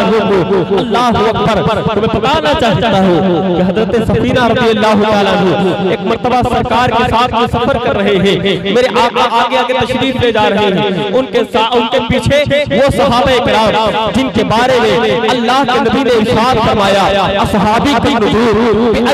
को अल्लाह अकबर तुम्हें बताना चाहता हूँ कि हज़रत सफीना रज़ी अल्लाह एक मर्तबा सरकार के साथ में सफ़र कर रहे हैं मेरे आका आगे आगे तशरीफ़ ले जा रहे हैं उनके साथ उनके पीछे वो सहाबा किराम जिनके बारे में अल्लाह के नबी ने इरशाद फरमाया असहाबी की नजूर में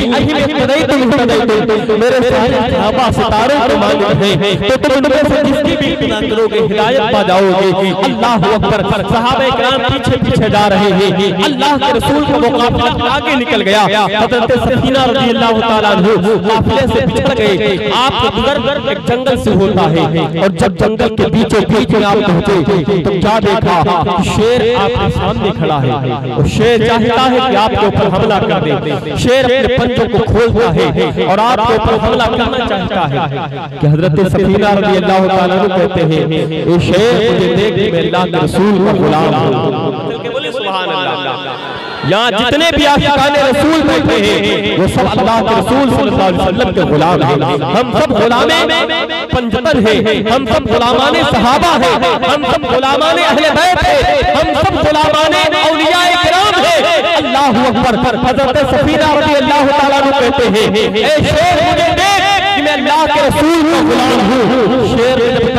मेरे सहाबा सितारों के मालिक हैं तो तुम उनमें से जिसकी भी इत्तबा करोगे, हिदायत पा जाओगे। अल्लाह अकबर। सहाबा किराम पीछे पीछे जा रहे हैं। अल्लाह के रसूल का मुकाबला आगे निकल गया। हज़रत सकीना रज़ी अल्लाह तआला अन्हु काफिले से पिछड़ गए। आप गुजर एक जंगल से होता है। और जब जंगल के बीचों बीच में आप पहुँचे तो क्या देखा शेर आपके सामने खड़ा है। और शेर चाहता है कि आपके ऊपर हमला कर दे। शेर अपने पंजों को खोलता है और आपके ऊपर हमला करना चाहता है। कि हज़रत सकीना रज़ी अल्लाह तआला अन्हु कहते हैं ए शेर मुझे देख के मैं अल्लाह के रसूल का गुलाम हूँ। के यहाँ जितने भी आशिकाने रसूल बैठे हैं वो सब अल्लाह के रसूल सल्लल्लाहु अलैहि वसल्लम के गुलाम हैं। हम सब गुलामे पंजतर हैं। हम सब गुलामाने सहाबा हैं। हम सब गुलामाने अहले बैत हैं। हम सब गुलामाने औलियाए किराम हैं। अल्लाह अकबर। हज़रत सफीना रज़ी अल्लाह तआला अन्हु कहते हैं ए शेर मुझे देख कि मैं अल्लाह के रसूल का गुलाम हूँ।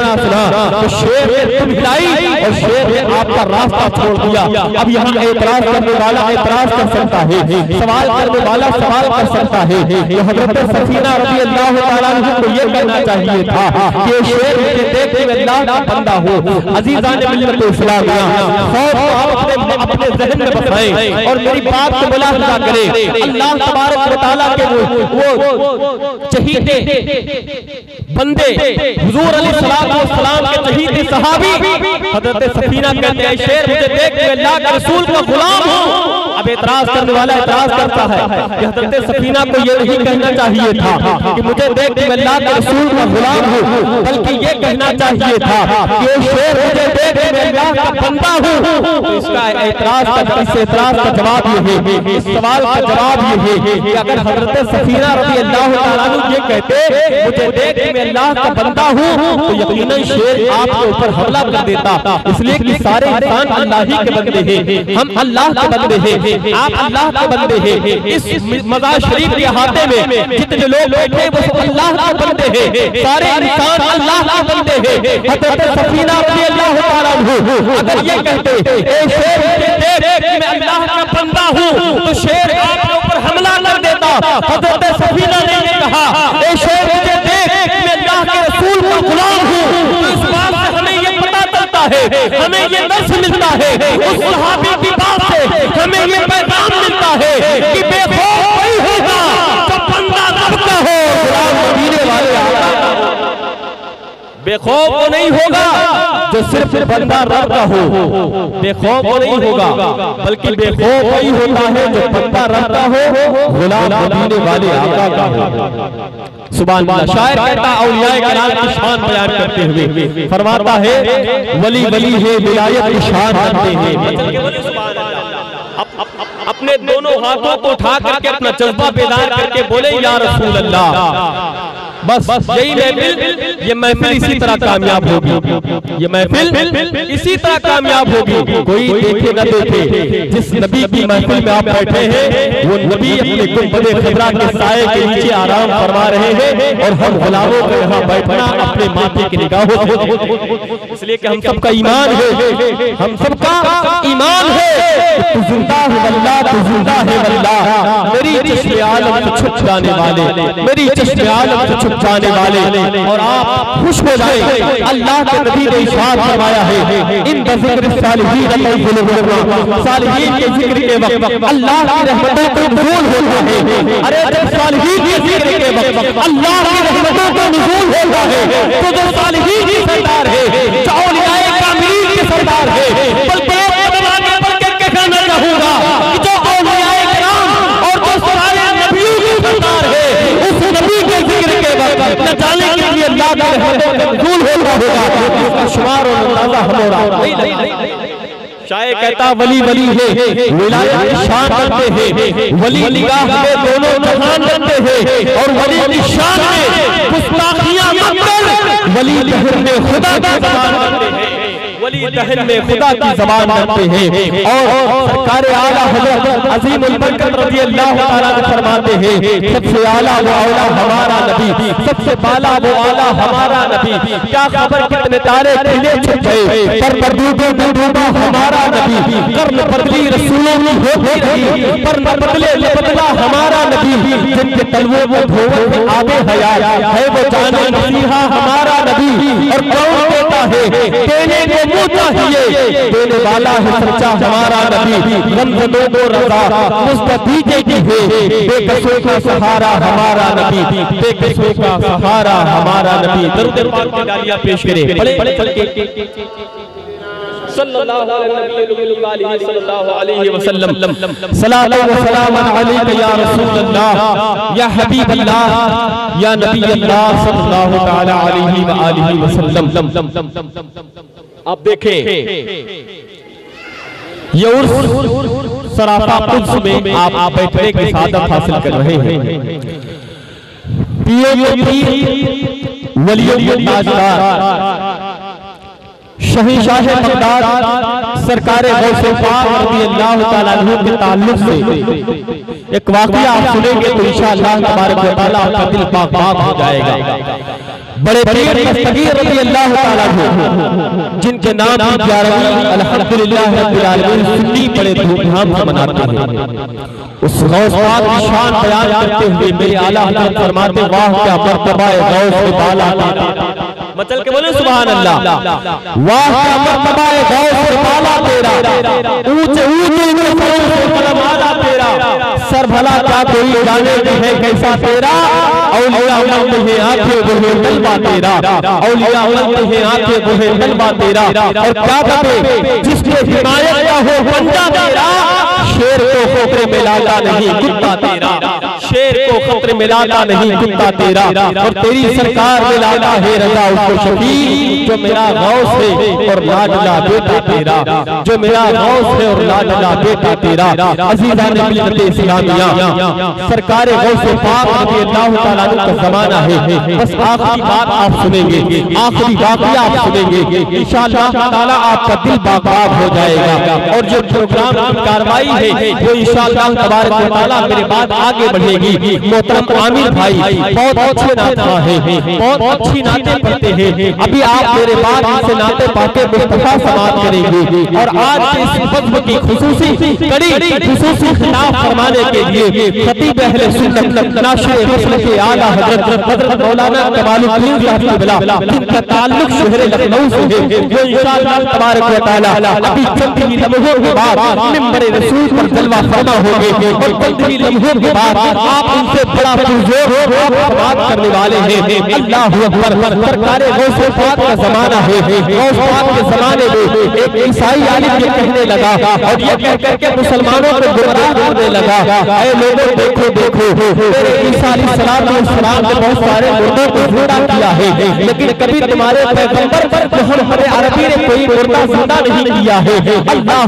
तो शेर ने तुम हिलाई और शेर ने आपका रास्ता छोड़ दिया। अब यहाँ एतराज़ करने वाला एतराज़ कर सकता है। सवाल करने वाला सवाल कर सकता है। तो हज़रत सफीना रज़ी अल्लाह को ये कहना चाहिए था कि शेर मुझे देख के अल्लाह का बंदा हूँ। अजीजान मिल्लत इस्लामिया खौफ को आप अपने अपने जहन में बसाएँ और मेरी बात को मुलाहिजा करें। अल्लाह तबारक व तआला के वो वो चहीते बंदे हुजूर अली सलाम के चहीते सहाबी, हज़रत सफीना कहते हैं शेर मुझे देख के अल्लाह के रसूल का गुलाम हूँ। अब एतराज़ करने वाला एतराज़ करता है। कि हज़रत सफीना को ये नहीं कहना चाहिए था कि मुझे देख के मैं अल्लाह के रसूल का गुलाम हूँ बल्कि ये कहना चाहिए था कि ये शेर मुझे देख मैं अल्लाह का बंदा हूँ। इसका एतराज़ का इस एतराज़ का जवाब ये है। इस सवाल का जवाब ये है कि अगर हज़रत सफीना रज़ी अल्लाह ये कहते मुझे देख के मैं अल्लाह का बंदा हूँ तो यकीन शेर आपके ऊपर हमला कर देता। इसलिए कि सारे इंसान अल्लाह ही के बंदे हैं। हम अल्लाह के बंदे हैं। हैं। आप अल्लाह के बंदे हैं। इस मजार शरीफ के अहाते में जितने लोग बैठे वो सब अल्लाह के बंदे हैं। सारे इंसान अल्लाह के बंदे हैं। हज़रत सफीना अल्लाह अगर ये कहते ए शेर देख, मैं अल्लाह का बंदा हूँ तो शेर आपके ऊपर हमला कर देता। हज़रत सफीना ने ये कहा, ए शेर देख, मैं अल्लाह के रसूल का गुलाम हूँ। तो इस बात से हमें ये पता चलता है, हमें ये दर्श मिलता है। उस सहाबी पैगाम मिलता है कि बेखौफ वही होगा जो बंदा रब का हो मदीने वाले। बेखौफ वो नहीं होगा जो सिर्फ़ बंदा रब का हो। बेखौफ वो नहीं होगा बल्कि बेखौफ वही होता है जो बंदा रब का हो गुलाम मदीने वाले आका का हो। सुभान अल्लाह। शायर कहता औलियाए कराम की शान बयान करते हुए फरमाता है वली वली है विलायत की शान बनते हैं। अपने दोनों हाथों को उठा करके अपना जज्बा बेदार करके बोले या रसूल अल्लाह बस बस यही महफिल ये महफिल इसी तरह कामयाब होगी। ये महफिल इसी तरह कामयाब होगी। कोई देखे न देखे जिस नबी की महफिल में आप बैठे हैं वो नबी अपने गुंबद खबरा के साए के नीचे आराम फरमा रहे हैं और हम गुलामों को यहाँ बैठना अपने माथे की निगाहों से। इसलिए कि हम सबका ईमान है। हम सबका ईमान है। तू ज़िंदा है वल्लाह तू ज़िंदा है वल्लाह मेरी चश्मे आलम छुप जाने वाले। मेरी चश्मे आलम छुप जाने वाले और आप खुश हो जाए। अल्लाह के नबी ने इरशाद फरमाया है इन ज़िक्र सालिहीन सालिहीन के ज़िक्र के वक्त अल्लाह की रहमतों को नज़ूल होता है। अरे, जब सालिहीन के ज़िक्र के वक्त अल्लाह की रहमतों को नज़ूल होता है तो जो सालिहीन की सरदार है, जो औलियाए के सरदार है ज़िक्र के लिए अल्लाह की होगा। इसका शुमार और अंदाज़ा कहता वली वली है। विलायत शान करते हैं। वली निगाह में दोनों जहान करते हैं। और वली की शान में गुस्ताखियाँ मत वली लहर में खुदा का करते हैं। वली दहन में खुदा की जबान बनते हैं। और सरकार आला हज़रत अजीम उल रज़ी अल्लाह तआला फरमाते हैं सबसे आला वो आला हमारा नबी सबसे बाला वो आला हमारा नबी। क्या खबर? कितने तारे खिले छुप गए। पर पर डूबे हमारा नबी। कर्म बदली रसूलों की होती रही पर बदले बदला हमारा नबी। जिनके तलवों में धोवत आबे हया है वो जाने नसीहा हमारा नबी। और कौन देता है? देने को मुँह चाहिए देने वाला है सच्चा हमारा नबी। गमजदों को रजा। मुस्तफीजे की है। बेकसों का सहारा हमारा नबी। बेकसों का सहारा हमारा नबी। दरुद पाक की गालियाँ पेश करें। बड़े बड़े चल के सल्लल्लाहु अलैहि वसल्लम। सलातो व सलाम अलैका या रसूल अल्लाह या हबीब अल्लाह या नबी अल्लाह सल्लल्लाहु अलैहि व वसल्लम। आप देखें। ये उर्स, सराफा में आप आप बैठने की सादत हासिल कर रहे हैं। पीओ के पीर वलियों के ताजदार शही शाह सरकार एक वाकया आप सुनेंगे तो इंशाअल्लाह तबारक व तआला आपका दिल पाक पाक हो जाएगा। बड़े पीर रज़ी अल्लाह अन्हु जिनके नाम की ग्यारहवीं अल्हम्दुलिल्लाह रब्बिल आलमीन सुन्नी बड़े धूमधाम से मनाते हैं। उस गौस पाक की शान बयान करते हुए मेरे आला हज़रत फरमाते वाह क्या मर्तबा है गौस के बाला तेरा के बोले सुभान अल्लाह वाह क्या मर्तबा है गौस के बाला तेरा ऊँचे ऊँचे कलम आला भला क्या कोई जाने है, कैसा तेरा? औलिया मत है, आँखें वो है तलवा तेरा। औलिया मत है, आँखें वो है तेरा। और क्या बते जिसके हिमायत का हो बंदा तेरा शेर को खतरे में लाता नहीं, कुत्ता तेरा। शेर को खतरे में लाता नहीं कुत्ता तेरा। और तेरी सरकार में लाता है रजा उसको शफी जो मेरा गौस है और लाडला बेटा तेरा। जो मेरा गौस है और लाडला बेटा तेरा। अजीजा ने मिलत इस्लामिया। सरकार गौस पाक रज़ी अल्लाह तआला का जमाना है। बस आखिरी बात आप सुनेंगे। आखिरी वाकया आप सुनेंगे। इंशाअल्लाह ताला आपका दिल बाबाब हो जाएगा। और जो प्रोग्राम की कार्रवाई है वो इंशाअल्लाह तबारक व तआला मेरे बाद आगे बढ़ेगी मोहतरम आमिर भाई, बहुत अच्छे नाता है, बहुत अच्छी नाते पढ़ते हैं। अभी आप मेरे बाद इनसे नाते पाके मुस्तफ़ा समाप्त करेंगे। और आज इस वज्ब की खुसूसी, कड़ी खुसूसी खिताब फरमाने के लिए खतीब अहले सुन्नत, नाशिर फ़सल के आला हज़रत हज़रत मौलाना कमालुद्दीन साहब बिला जिनका ताल्लुक शहर लखनऊ से है। जो इंशाअल्लाह तबारक व तआला अभी चंद ही लम्हों के बाद मिंबर रसूल पर जलवा फरमा होंगे। और चंद ही लम्हों के बाद आप उनसे बड़ा पुरजोर बात करने वाले हैं। अल्लाह सरकार का जमाना है। गौस पाक के जमाने में एक ईसाई आलिम ये कहने लगा और ये कह करके मुसलमानों को गुमराह करने लगा। ऐ लोगों, देखो देखो, मेरे ईसा अलैहिस्सलाम ने बहुत सारे मुर्दों को ज़िंदा किया है। लेकिन कभी तुम्हारे पैगंबर मोहम्मद अरबी ने कोई मुर्दा ज़िंदा नहीं किया है। अल्लाह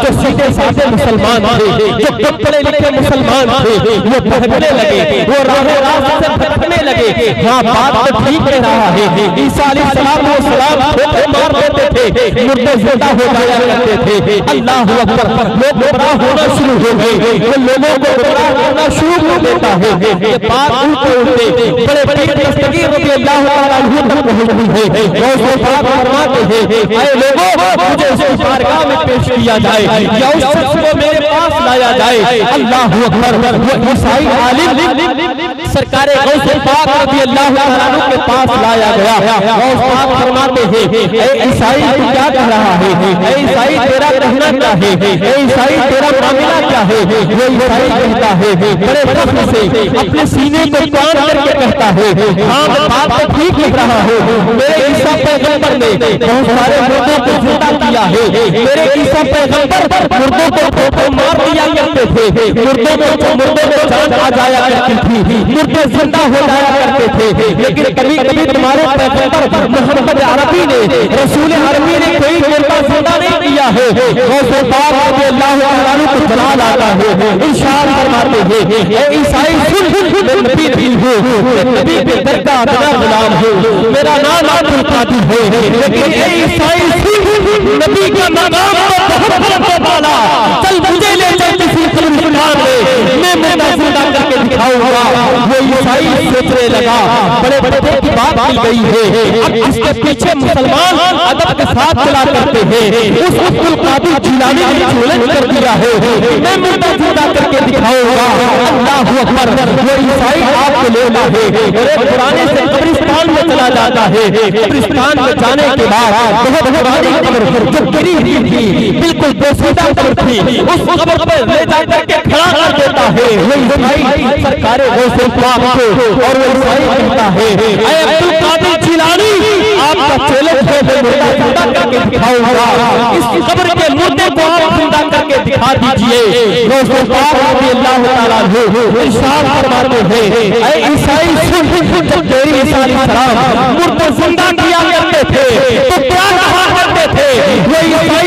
जो सीधे साधे मुसलमान थे, जो कपड़े लिखे मुसलमान थे वो भटकने लगे वो राह रास्ते से भटकने लगे। हाँ बात तो ठीक कह रहा है। ईसा अलैहिस्सलाम को सलाम ठोकर मार देते थे। मुर्दे ज़िंदा हो जाया करते थे। अल्लाह अकबर लोग गुमराह होना शुरू हो गए। वो लोगों को गुमराह करना शुरू कर देता है। ये बात उल्टे उल्टे बड़े बड़े दस्तगीर रज़ी अल्लाह तआला अन्हु तक पहुँचती है गौस पाक फरमाते हैं ऐ लोगों मुझे उसकी बारगाह में पेश किया जाए। या उस शख्स को मेरे पास लाया जाए। अल्लाह सरकार के पास लाया गया। फरमाते हैं ईसाई क्या कह रहा है? ईसाई, तेरा कहना क्या है? ईसाई, तेरा मामला क्या है? ईसाई कहता है, बड़े फख्र से, अपने सीने को तान करके कहता है? हाँ तो ठीक लिख रहा हूँ। मेरे ईसा पैगंबर ने बहुत सारे को किया है। मेरे ईसा पैगंबर मुर्दों को ठोकर मार दिया करते थे। मुर्दों को मुर्दों को जान आ जाया करती थी। मुर्दे ज़िंदा हो जाया करते थे। लेकिन कभी कभी तुम्हारे पैगंबर मोहम्मद अरबी ने रसूल अरबी ने कोई मुर्दा ज़िंदा नहीं किया है। को जलाल आता है। इरशाद फरमाते हैं ए ईसाई सुन नबी भी हूँ। नबी के दर का अपना गुलाम हूँ। मेरा नाम अब्दुल कादिर है। लेकिन ए ईसाई सुन नबी का मकाम बहुत बड़ा चल मुझे ले चल किसी मैं में मैं मुर्दा करके दिखाऊँगा वो ईसाई सोचने लगा। बड़े बड़े की बात की गई है। अब इसके पीछे मुसलमान अदब के साथ चला करते हैं। उस अब्दुल कादिर जिलानी ने चैलेंज कर दिया है। मैं मुर्दा ज़िंदा करके दिखाऊँगा। अल्लाह अकबर वो ईसाई आपको लेना है। अरे पुराने से कब्रिस्तान में चला जाता है। कब्रिस्तान में जाने के बाद बहुत पुरानी कब्र जो गिरी हुई थी बिल्कुल बेसुदा कब्र थी। उस कब्र पर ले जाकर के खड़ा कर देता है। वो ईसाई सरकार गौसे पाक को और वो ईसाई कहता है। ऐ अब्दुल कादिर जिलानी आपका चैलेंज है मैं मुर्दा ज़िंदा करके दिखाऊँगा। इस कब्र के मुर्दे को आप ज़िंदा करके दिखा दीजिए। गौसे पाक रज़ी अल्लाह तआला अन्हु इरशाद फरमाते हैं ऐ ईसाई सुन जब तेरी ईसा अलैहिस्सलाम मुर्दे ज़िंदा किया करते थे। तो क्या कहा करते थे? वो ईसाई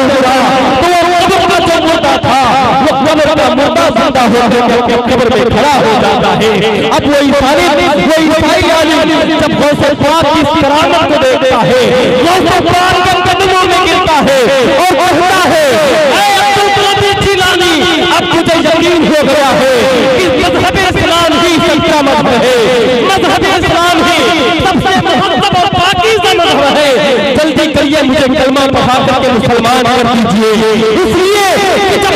कब्र का मुर्दा ज़िंदा हो करके कब्र में खड़ा हो जाता है। अब वो ईसाई वो ईसाई आलिम जब गौसे पाक की करामत को देखता है गौसे पाक के कदमों में गिरता है और कहता है अब मुझे यकीन हो गया है कि मज़हब इस्लाम ही सच्चा मज़हब है। मज़हब इस्लाम ही सबसे और मज़हब है। जल्दी करिए मुझे कलमा पढ़ा करके मुसलमान कर दीजिए। इसलिए कि जब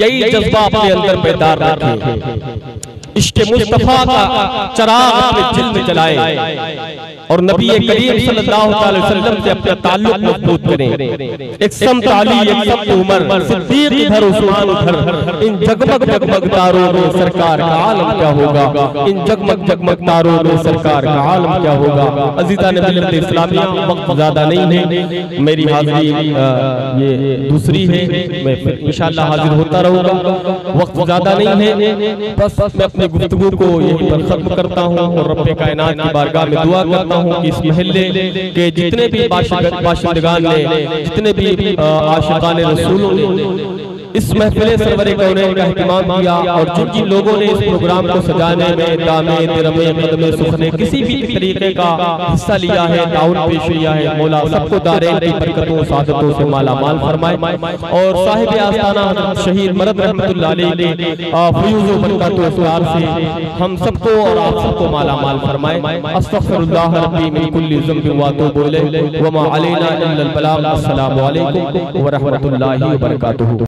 यही जज्बा अपने अंदर बेदार रखें इश्क मुस्तफ़ा का चराग अपने दिल में जलाए और नबी करीम सल्लल्लाहु अलैहि वसल्लम से अपना ताल्लुक मज़बूत करें एक समताली एक सब उमर सिद्दीक इधर उस्मान उधर इन जगमग जगमग तारों में सरकार का आलम क्या होगा इन जगमग जगमग तारों में सरकार का आलम क्या होगा अजीजा ने मिलत इस्लामिया वक्त ज़्यादा नहीं है मेरी हाजिरी ये दूसरी है मैं इंशाल्लाह हाजिर होता रहूँगा वक्त ज़्यादा नहीं है बस मैं अपनी गुफ्तु को यहीं पर खत्म करता हूँ और रब कायनात की बारगाह में दुआ करता हूँ कि इस महल्ले के जितने भी बाशिंद- बाशिंदगान ने, जितने भी आशिकान रसूलों ने इस महफिल सरवरे कौनैन का अहतमाम किया और जिन जिन लोगों ने इस प्रोग्राम को सजाने में दामे दिरमे कदमे सुखने किसी भी तरीके का हिस्सा लिया है ताउन पेश किया है मौला सबको दारे की बरकतों सादतों से माला माल फरमाए। और साहिब आस्ताना शहीद मरद रहमतुल्लाह अलैह आ, फयूज़ बरकत व असरार से हम सबको और आप सबको माला माल फरमाए। अस्तगफिरुल्लाह रब्बी मिन कुल्ली ज़ंबि व अतूबु इलैह। व मा अलैना इल्लल बलाग। अस्सलामु अलैकुम व रहमतुल्लाहि व बरकातुहू।